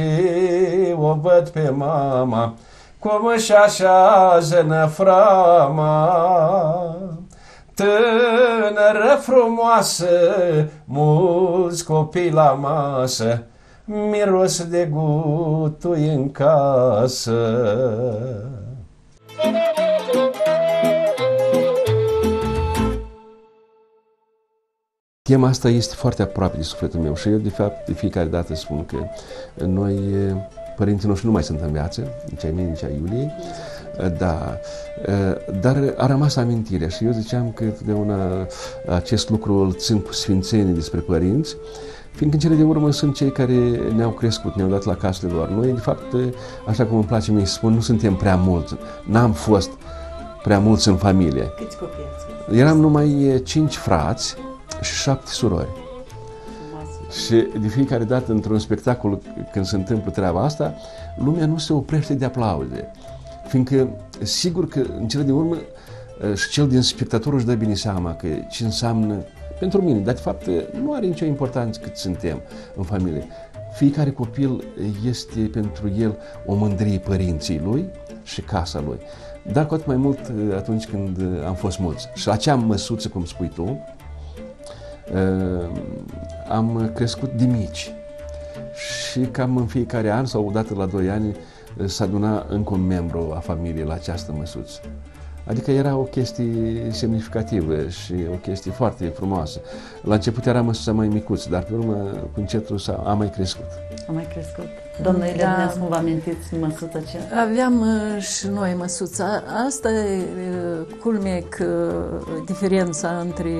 o văd pe mama, cum își așează năframa. Tânără frumoasă, mulți copii la masă, miros de gutui în casă. Tema asta este foarte aproape de sufletul meu și eu, de fapt, de fiecare dată spun că noi, părinții noștri, nu mai sunt în viață, nici ai mei, nici ai Iuliei, da, dar a rămas amintirea și eu ziceam că una acest lucru îl țin cu sfințenie despre părinți, fiindcă în cele de urmă sunt cei care ne-au crescut, ne-au dat la casele lor. Noi, de fapt, așa cum îmi place mie să spun, nu suntem prea mulți, n-am fost prea mulți în familie. Câți copii ați? Eram numai cinci frați și șapte surori. Și de fiecare dată într-un spectacol când se întâmplă treaba asta, lumea nu se oprește de aplauze. Fiindcă sigur că în cele din urmă și cel din spectator își dă bine seama că ce înseamnă pentru mine, dar de fapt nu are nicio importanță cât suntem în familie. Fiecare copil este pentru el o mândrie părinții lui și casa lui. Dar cu atât mai mult atunci când am fost mulți. Și acea măsuță, cum spui tu, am crescut de mici. Și cam în fiecare an sau odată la doi ani s-a aduna încă un membru a familiei la această măsuță. Adică era o chestie semnificativă și o chestie foarte frumoasă. La început era măsuța mai micuță, dar pe urmă cu încetul s-a, a mai crescut. A mai crescut. Doamna Elena, da. cum vă amintiți măsuța ce? Aveam uh, și noi măsuța. Asta e uh, culme că diferența între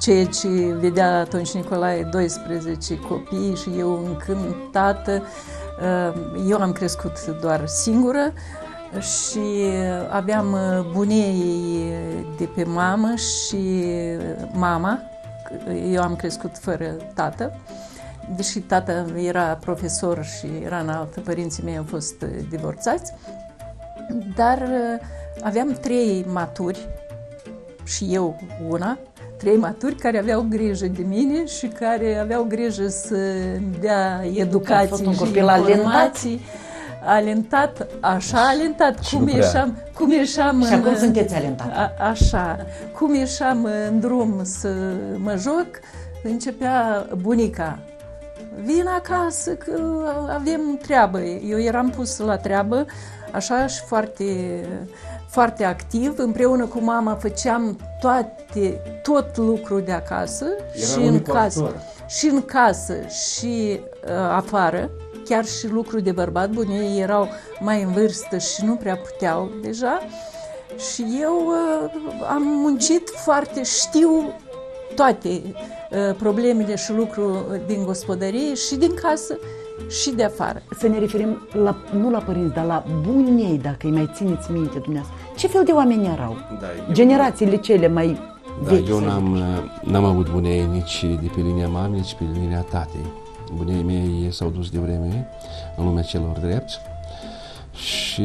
ceea ce vedea atunci Nicolae 12 copii și eu încântată. Uh, eu am crescut doar singură, și aveam bunei de pe mamă și mama. Eu am crescut fără tată, deși tata era profesor și era în altă, părinții mei au fost divorțați, dar aveam trei maturi și eu una, trei maturi care aveau grijă de mine și care aveau grijă să dea educație și informații alentat, așa alentat, și cum ieșeam, cum ieșeam Și în, acum sunteți alentat. A, așa, cum ieșeam în drum să mă joc, începea bunica. Vin acasă că avem treabă. Eu eram pus la treabă, așa și foarte, foarte activ. Împreună cu mama făceam toate, tot lucrul de acasă Era și în casă, și în casă și uh, afară chiar și lucruri de bărbat, buni, ei erau mai în vârstă și nu prea puteau deja. Și eu uh, am muncit foarte, știu toate uh, problemele și lucruri din gospodărie și din casă și de afară. Să ne referim la, nu la părinți, dar la bunei, dacă îi mai țineți minte dumneavoastră. Ce fel de oameni erau? Da, eu- Generațiile cele mai Da, vechi. eu să n-am, zic. n-am avut bunei nici de pe linia mamei, nici pe linia tatei. Bunei mei s-au dus de vreme în lumea celor drepți și,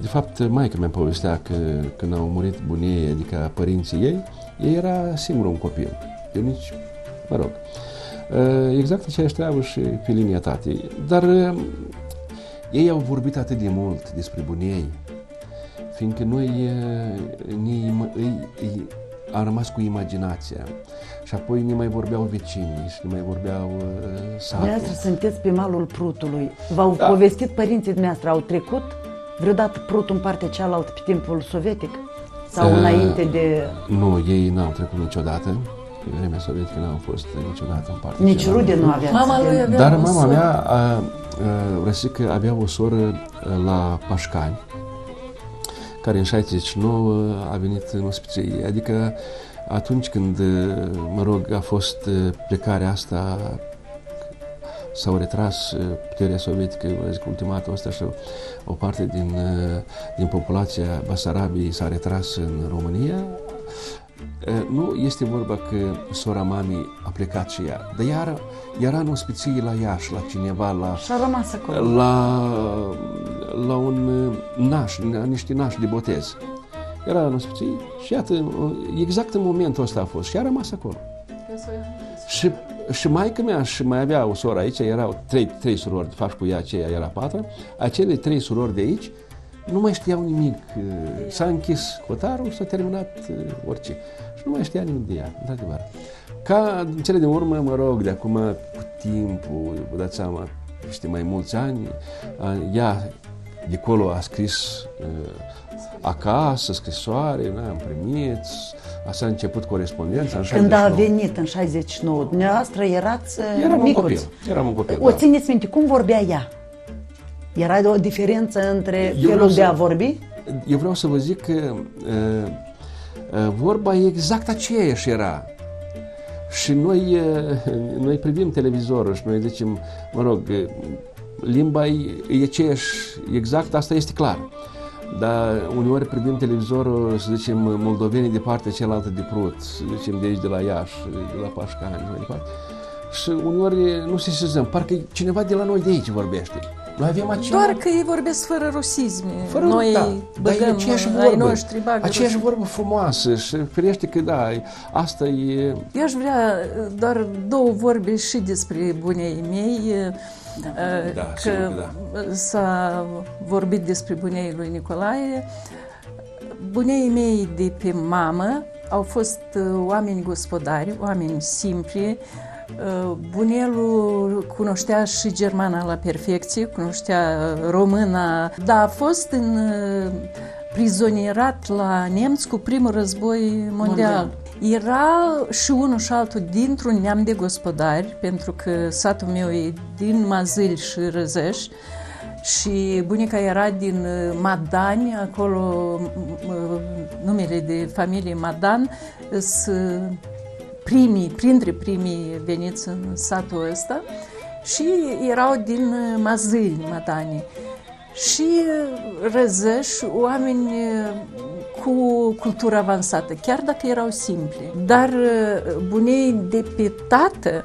de fapt, maica mea povestea că când au murit bunei, adică părinții ei, ei era singur un copil. Eu nici, mă rog, exact aceeași treabă și pe linia tatei. Dar ei au vorbit atât de mult despre bunei, fiindcă noi ne, îi, îi, am rămas cu imaginația. Și apoi ne mai vorbeau vecinii și ne mai vorbeau uh, satul. Dumneavoastră sunteți pe malul Prutului. V-au Da. povestit părinții dumneavoastră, au trecut vreodată Prutul în partea cealaltă pe timpul sovietic? Sau Uh, înainte de... Nu, ei n-au trecut niciodată. Pe vremea sovietică n-au fost niciodată în partea Nici cealaltă. rude nu aveați. Mama lui de- avea Dar o mama soră. mea, a, a, răsică, avea o soră a, la Pașcani, care în 69 a venit în ospiție. Adică atunci când, mă rog, a fost plecarea asta, s-au retras puterea sovietică, vă zic, ultimatul ăsta și o parte din, din populația Basarabiei s-a retras în România, nu este vorba că sora mamei a plecat și ea, dar ea era în ospiție la Iași, la cineva, la, Și a rămas acolo. la, la un naș, la niște nași de botez. Era în ospiție și iată, exact în momentul ăsta a fost și a rămas acolo. Și, și maica mea și mai avea o soră aici, erau trei, trei surori, de fapt cu ea aceea era patra, acele trei surori de aici nu mai știau nimic. S-a închis hotarul și s-a terminat uh, orice. Și nu mai știa nimic de ea, într-adevăr. Ca în cele din urmă, mă rog, de acum cu timpul, vă dați seama, peste mai mulți ani, a, ea de acolo a scris uh, acasă, scrisoare, n-am primit, așa a început corespondența în Când a 69. venit în 69, dumneavoastră erați Eram un micuți. copil, eram un copil, O da. țineți minte, cum vorbea ea? Era o diferență între Eu felul vreau de să- a vorbi? Eu vreau să vă zic că uh, uh, vorba exact aceeași era. Și noi, uh, noi privim televizorul și noi zicem, mă rog, uh, limba e, e aceeași, exact, asta este clar. Dar uneori privim televizorul, să zicem, moldovenii de partea cealaltă de Prut, să zicem de aici de la Iași, de la Pașcani, mai departe. Și uneori nu se sezăm, parcă cineva de la noi de aici vorbește. Noi avem acela... Doar că ei vorbesc fără rusisme. Fără, Noi da, băgăm, dar e aceeași ai vorbă, noștri bagă aceeași ruși. vorbă frumoasă și firește că da, asta e... Eu aș vrea doar două vorbe și despre bunei mei. Da, că sigur că s-a vorbit despre bunei lui Nicolae. Bunei mei de pe mamă au fost uh, oameni gospodari, oameni simpli. Uh, Bunelul cunoștea și germana la perfecție, cunoștea uh, româna, dar a fost în uh, prizonierat la nemți cu primul război mondial. Mondial. Era și unul și altul dintr-un neam de gospodari, pentru că satul meu e din Mazâl și Răzeș, și bunica era din uh, Madani, acolo m- m- numele de familie Madan sunt primii, printre primii veniți în satul ăsta și erau din uh, Mazâli, Madani. Și uh, Răzăș, oameni uh, cu cultură avansată, chiar dacă erau simpli. Dar uh, bunei de pe tată,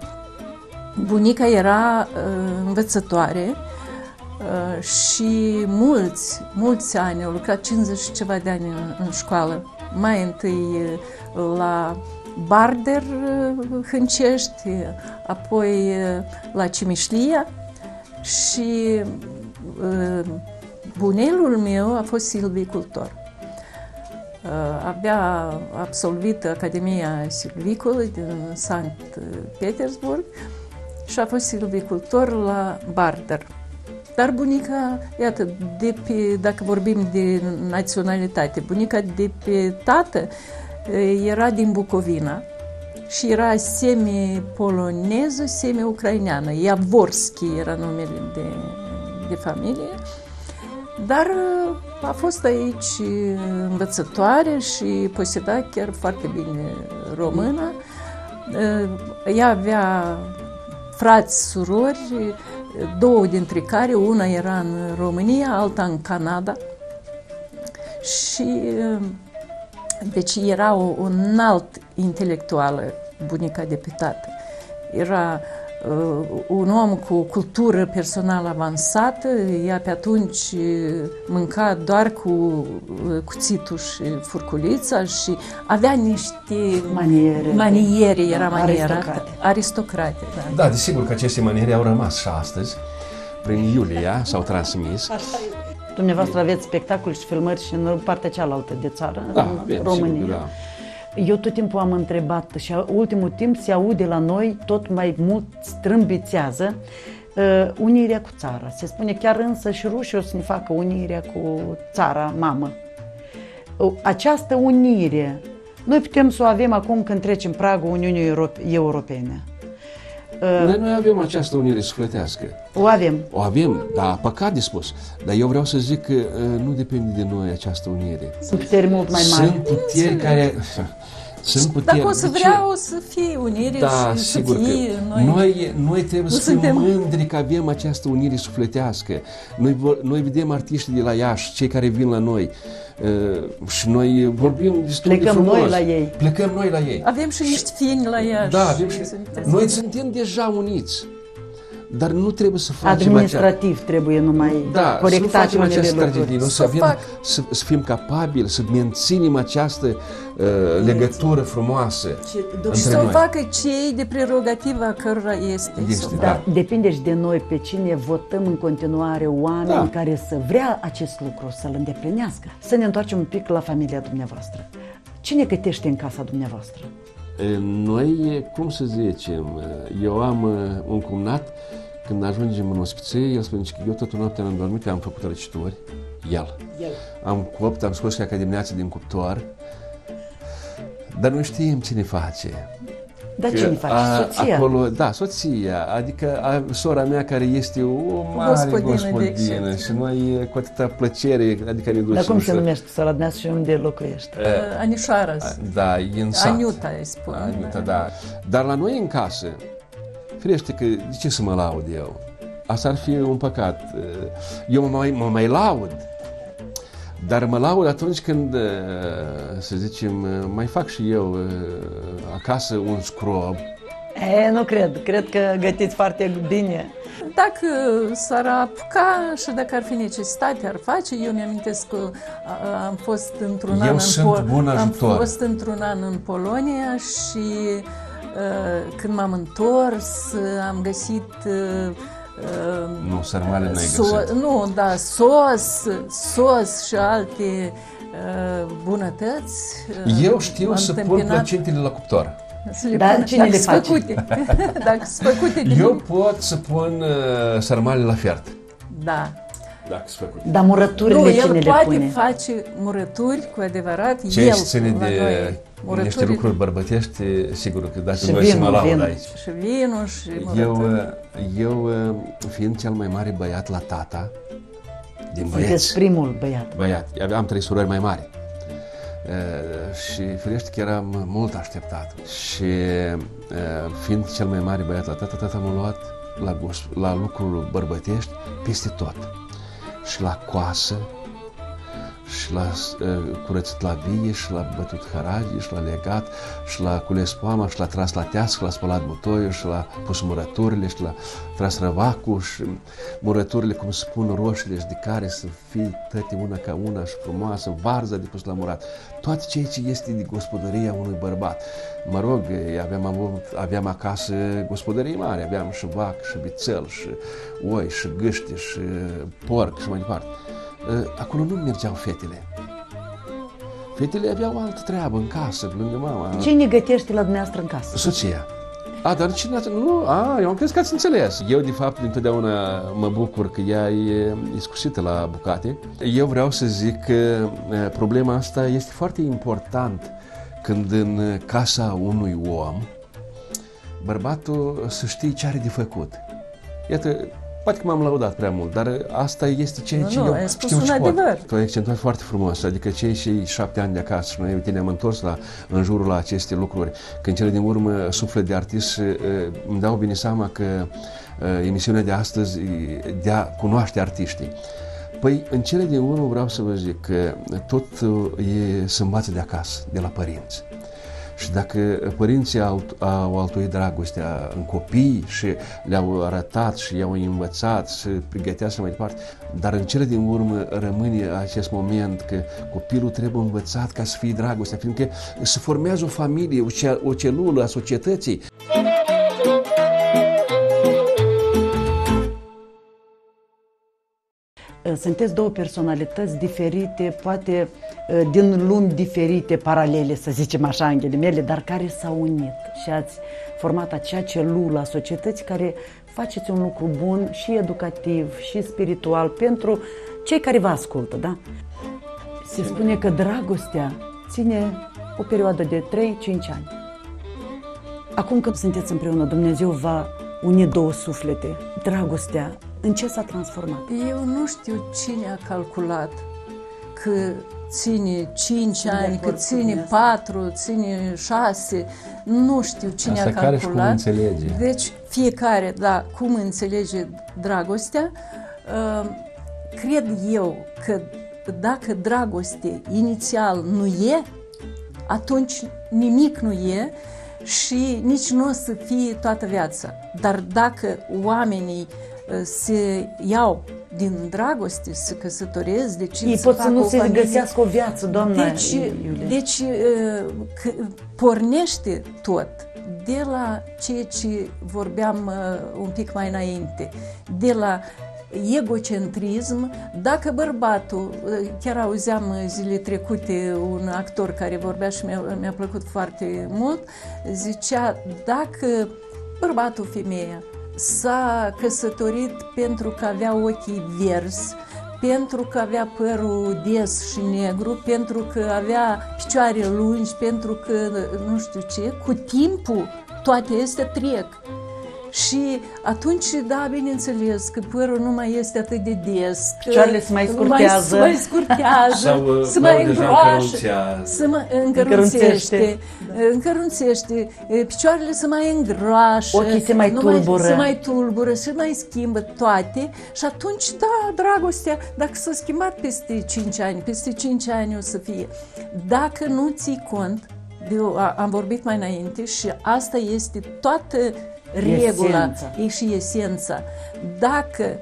bunica era uh, învățătoare uh, și mulți, mulți ani, au lucrat 50 și ceva de ani în, în școală. Mai întâi uh, la Barder uh, Hâncești, apoi uh, la Cimișlia și uh, bunelul meu a fost silvicultor. Uh, Avea absolvit Academia Silvicolă din Sankt Petersburg și a fost silvicultor la Barder. Dar bunica, iată, de pe, dacă vorbim de naționalitate, bunica de pe tată eh, era din Bucovina și era semi-poloneză, semi-ucraineană. Iavorski era numele de, de familie. Dar uh, a fost aici uh, învățătoare și poseda chiar foarte bine română. Uh, Ea avea frați, surori, două dintre care una era în România, alta în Canada. Și deci era o, un alt intelectuală, bunica de pe tată. Era uh, un om cu cultură personală avansată, ea pe atunci uh, mânca doar cu uh, cuțitul și furculița și avea niște Maniere. maniere era maniera, Aristocrate. aristocrate da. Da, desigur că aceste maniere au rămas și astăzi. Prin Iulia s-au transmis. Dumneavoastră aveți spectacol și filmări și în partea cealaltă de țară, Da, în avem, România. sigur, da. Eu tot timpul am întrebat și ultimul timp se aude la noi tot mai mult strâmbițează uh, unirea cu țara. Se spune chiar însă și rușii o să ne facă unirea cu țara mamă. Uh, Această unire, noi putem să o avem acum când trecem pragul Uniunii Europe- Europene. Uh, Noi, noi avem această unire sufletească. O avem. O avem, da, păcat de spus. Dar eu vreau să zic că uh, nu depinde de noi această unire. Sunt puteri mult mai mari. Sunt puteri care... (laughs) Sunt puteri. Dacă o să De ce? vrea, o să fie unire Da, și sigur să fie că noi. noi, noi trebuie Nu să fim suntem- mândri că avem această unire sufletească. Noi, vor- noi vedem artiștii de la Iași, cei care vin la noi uh, și noi vorbim destul Plecăm de frumos. noi la ei. Plecăm noi la ei. Avem și niște fieni la ea. Da, avem și... sunteți- Noi suntem deja uniți, dar nu trebuie să facem acea... Administrativ trebuie numai Da, să nu corectate facem unele această lucruri. tragedie, nu să, Să avem, fac. să, să fim capabili, să menținem această uh, legătură frumoasă Și între să o noi. facă cei de prerogativa cărora este. Este, să o da. facă. Dar depinde și de noi pe cine votăm în continuare oameni Da. care să vrea acest lucru, să-l îndeplinească. Să ne întoarcem un pic la familia dumneavoastră. Cine gătește în casa dumneavoastră? E, Noi, cum să zicem, eu am uh, un cumnat, când ajungem în ospiție, el spune că eu tot noaptea am dormit, am făcut răcituri, el. El. Am copt, am scos ca dimineața din cuptor, dar nu știm cine face. Dar Că cine face? a- Soția? Acolo, da, soția, adică a, sora mea care este o mare Gospodină de gospodină, excepție. și noi cu atâta plăcere, adică ne ducem. Dar cum se să- numește sora dumneavoastră și unde locuiește? Uh, Anișoara, Da, e în sat. Aniuta îi spun. Aniuta, da. Dar la noi în casă, firește că, de ce să mă laud eu? Asta ar fi un păcat. Eu mă mai, mă mai laud. Dar mă laud atunci când, uh, să zicem, uh, mai fac și eu uh, acasă un scrob. E, nu cred. Cred că gătiți foarte bine. Dacă s-ar apuca și dacă ar fi necesitate, ar face. Eu mi-amintesc că a- am fost într-un Eu an sunt în bun am ajutor. fost într-un an în Polonia și uh, când m-am întors am găsit uh, uh, Nu, sărmale n-ai Soț- găsit. nu, da, sos, sos și alte uh, bunătăți. Uh, Eu știu am să pun întâmpinat- plăcintele la cuptor. să le Dar pun- cine dacă le sunt face? Făcute. (laughs) dacă sunt făcute din... Eu pot să pun uh, sărmale la fiert. Da. Dacă sunt făcute. Dar murăturile Nu, cine el le poate pune? face murături cu adevărat. Ce el ține la de noi, niște lucruri bărbătești, sigur că dacă Și noi să mă vinul, laud vinul. aici. Și vinul și Eu, murături. uh, eu, uh, fiind cel mai mare băiat la tata, din Sunteți băieți, primul băiat. băiat, aveam trei surori mai mari. Uh, și firește că eram mult așteptat. Și uh, fiind cel mai mare băiat la tata, tata m-a luat la, gos- la lucruri bărbătești peste tot. Și la coasă, și la uh, curățit la vie, și la bătut haragii, și la legat, și la cules poama, și la tras la tească, și la spălat butoiul, și la pus murăturile, și la tras răvacul, și murăturile, cum se pun roșiile, și de care să fie toate una ca una și frumoasă, varza de pus la murat. Toate ceea ce este de gospodăria unui bărbat. Mă rog, aveam, avut, aveam acasă gospodării mari, aveam și vac, și vițel, și oi, și gâște, și porc, și mai departe. Acolo nu mergeau fetele. Fetele aveau altă treabă în casă, lângă mama. Cine gătește la dumneavoastră în casă? Soția. A, dar cine ați... Nu, a, eu am crezut că ați înțeles. Eu, de fapt, întotdeauna mă bucur că ea e iscusită la bucate. Eu vreau să zic că e, problema asta este foarte important când în casa unui om bărbatul să știe ce are de făcut. Iată, poate că m-am laudat prea mult, dar asta este ceea Nu, ce nu, eu ai spus știu un și pot. adevăr. Tu ai accentuat foarte frumos, adică cei și șapte ani de acasă și noi, uite, ne-am întors la, în jurul la aceste lucruri. Când cele din urmă suflet de artist, eh, îmi dau bine seama că eh, emisiunea de astăzi e de a cunoaște artiștii. Păi, în cele din urmă vreau să vă zic că tot eh, e să învață de acasă, de la părinți. Și dacă părinții au, au altuit dragostea în copii și le-au arătat și i-au învățat să pregătească mai departe, dar în cele din urmă rămâne acest moment că copilul trebuie învățat ca să fie dragostea, fiindcă se formează o familie, o, ce, o celulă a societății. Sunteți două personalități diferite, poate uh, din lumi diferite, paralele, să zicem așa, în ghilimele, dar care s-au unit și ați format acea celulă a societății care faceți un lucru bun și educativ și spiritual pentru cei care vă ascultă, da? Se spune că dragostea ține o perioadă de 3-5 ani. Acum când sunteți împreună, Dumnezeu va uni două suflete. Dragostea, în ce s-a transformat? Eu nu știu cine a calculat că ține 5 de ani, acord că cu ține dumneavoastră. 4, ține 6, nu știu cine Asta a care și calculat. cum înțelege. Deci fiecare, da, cum înțelege dragostea, uh, cred eu că dacă dragoste inițial nu e, atunci nimic nu e și nici nu o să fie toată viața. Dar dacă oamenii uh, se iau din dragoste, se căsătoresc, decid Ei să pot să facă nu o se familie, găsească o viață, doamna deci, Iulie. deci uh, că pornește tot de la ceea ce vorbeam uh, un pic mai înainte, de la egocentrism, dacă bărbatul, uh, chiar auzeam uh, zile trecute un actor care vorbea și mi-a, mi-a plăcut foarte mult, zicea, dacă bărbatul, femeia, s-a căsătorit pentru că avea ochii verzi, pentru că avea părul des și negru, pentru că avea picioare lungi, pentru că nu știu ce, cu timpul toate astea trec. Și atunci, da, bineînțeles, că părul nu mai este atât de des. că Picioarele se mai scurtează. Mai, se mai scurtează, Sau, uh, se mai deja îngroașă, încărunțează. se mai Încărunțește. încărunțește, încărunțește, picioarele se mai îngroașă, Ochii se mai nu tulbură. se mai tulbură, se mai schimbă toate și atunci, da, dragostea, dacă s-a schimbat peste 5 ani, peste 5 ani o să fie. Dacă nu ții cont, de, a- am vorbit mai înainte și asta este toată regula Esența. e și esența. Dacă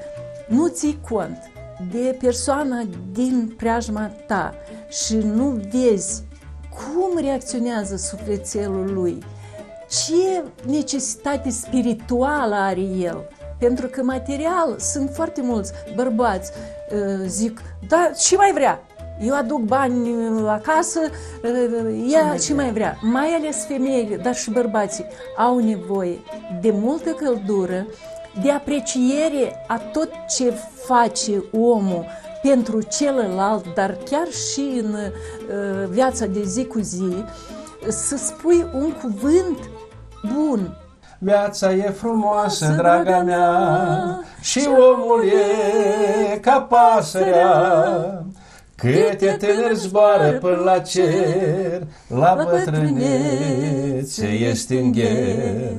nu ții cont de persoana din preajma ta și nu vezi cum reacționează sufletelul lui, ce necesitate spirituală are el, pentru că material sunt foarte mulți bărbați, uh, zic, da, și mai vrea, eu aduc bani uh, acasă, uh, ea și mai vrea. Mai ales femeile, dar și bărbații au nevoie de multă căldură, de apreciere a tot ce face omul pentru celălalt, dar chiar și în uh, viața de zi cu zi, să spui un cuvânt bun. Viața e frumoasă, Frumoasă, draga draga mea, mea, și omul e ca pasărea. Câte tânări zboară până la cer, la bătrânețe este îngher.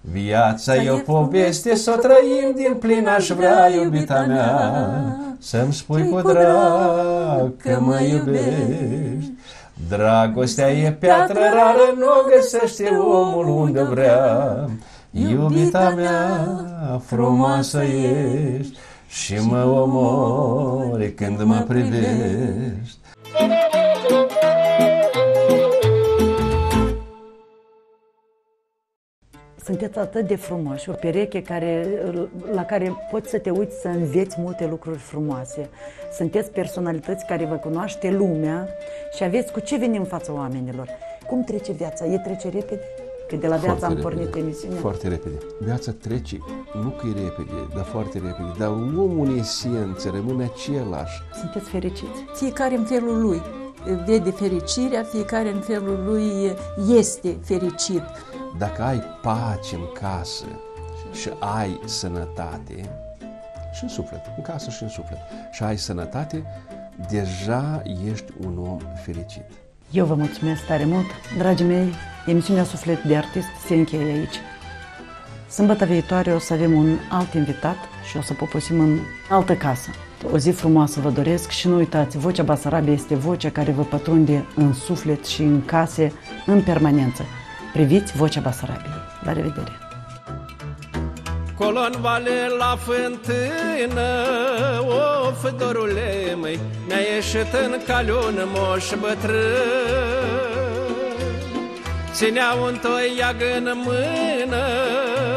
Viața e o poveste, să o trăim din plin, aș vrea, iubita mea, să-mi spui cu drag că mă iubești. Dragostea e piatră rară, nu o găsește omul unde vrea. Iubita mea, frumoasă ești și mă omori când mă privești. Sunteți atât de frumoși, o pereche care, la care poți să te uiți să înveți multe lucruri frumoase. Sunteți personalități care vă cunoaște lumea și aveți cu ce veni în fața oamenilor. Cum trece viața? E trece repede? Că de la viața am pornit repede, emisiunea. Foarte repede. Viața trece, nu că e repede, dar foarte repede. Dar omul în esență rămâne același. Sunteți fericiți? Fiecare în felul lui vede fericirea, fiecare în felul lui este fericit. Dacă ai pace în casă și ai sănătate, și în suflet, în casă și în suflet, și ai sănătate, deja ești un om fericit. Eu vă mulțumesc tare mult. Dragii mei, emisiunea Suflet de Artist se încheie aici. Sâmbătă viitoare o să avem un alt invitat și o să poposim în altă casă. O zi frumoasă vă doresc și nu uitați, Vocea Basarabia este vocea care vă pătrunde în suflet și în case în permanență. Priviți Vocea Basarabiei. La revedere! Colo în vale la fântână, o fădorule măi, Mi-a ieșit în caliun moș bătrân. Ținea un toiag în mână,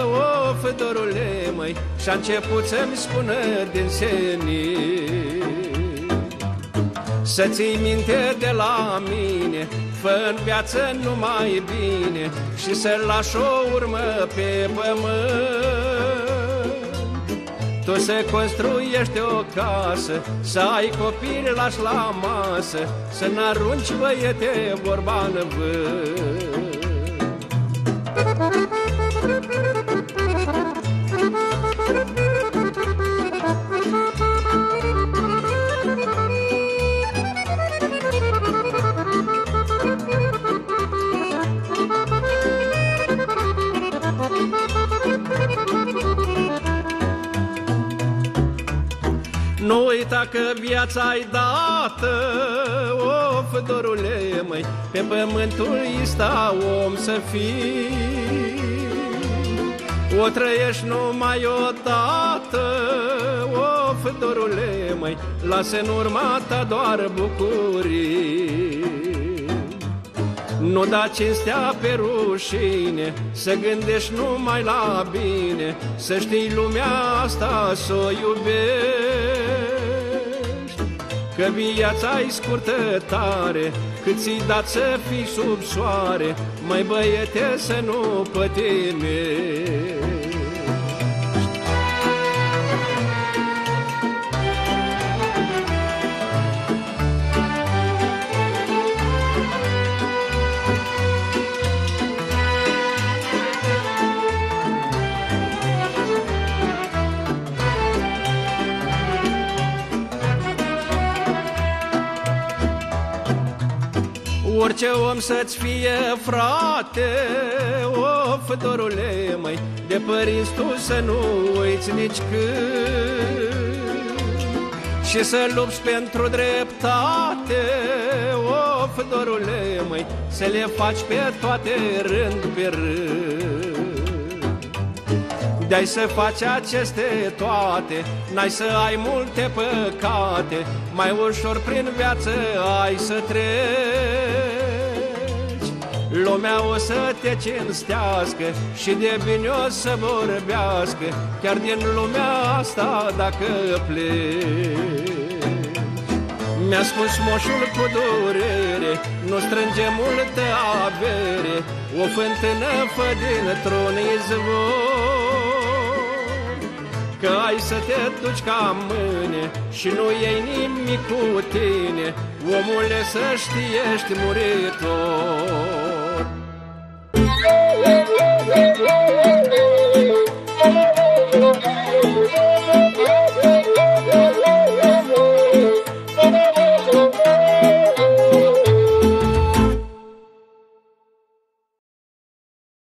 o fădorule măi, Și-a început să-mi spună din senin. Să ții minte de la mine fă în viață numai bine Și să lași o urmă pe pământ Tu să construiești o casă Să ai copii lași la masă Să n-arunci băiete vorba în vânt Nu uita că viața ai dată, o fădorule măi, pe pământul ăsta om să fii. O trăiești numai odată, o fădorule măi, lasă în urma ta doar bucurii. Nu da cinstea pe rușine Să gândești numai la bine Să știi lumea asta să o iubești. Că viața e scurtă tare Cât ți-i dat să fii sub soare Mai băiete să nu pătimești Orice om să-ți fie frate Of, dorule, măi De părinți tu să nu uiți nici când. Și să lupți pentru dreptate Of, dorule, măi Să le faci pe toate rând pe rând. De să faci aceste toate N-ai să ai multe păcate Mai ușor prin viață ai să treci Lumea o să te cinstească Și de bine o să vorbească Chiar din lumea asta dacă pleci. Mi-a spus moșul cu durere Nu strânge multă avere O fântână fă dintr-un izvor. Că ai să te duci ca mâine Și nu iei nimic cu tine Omule să știi ești muritor Thank you.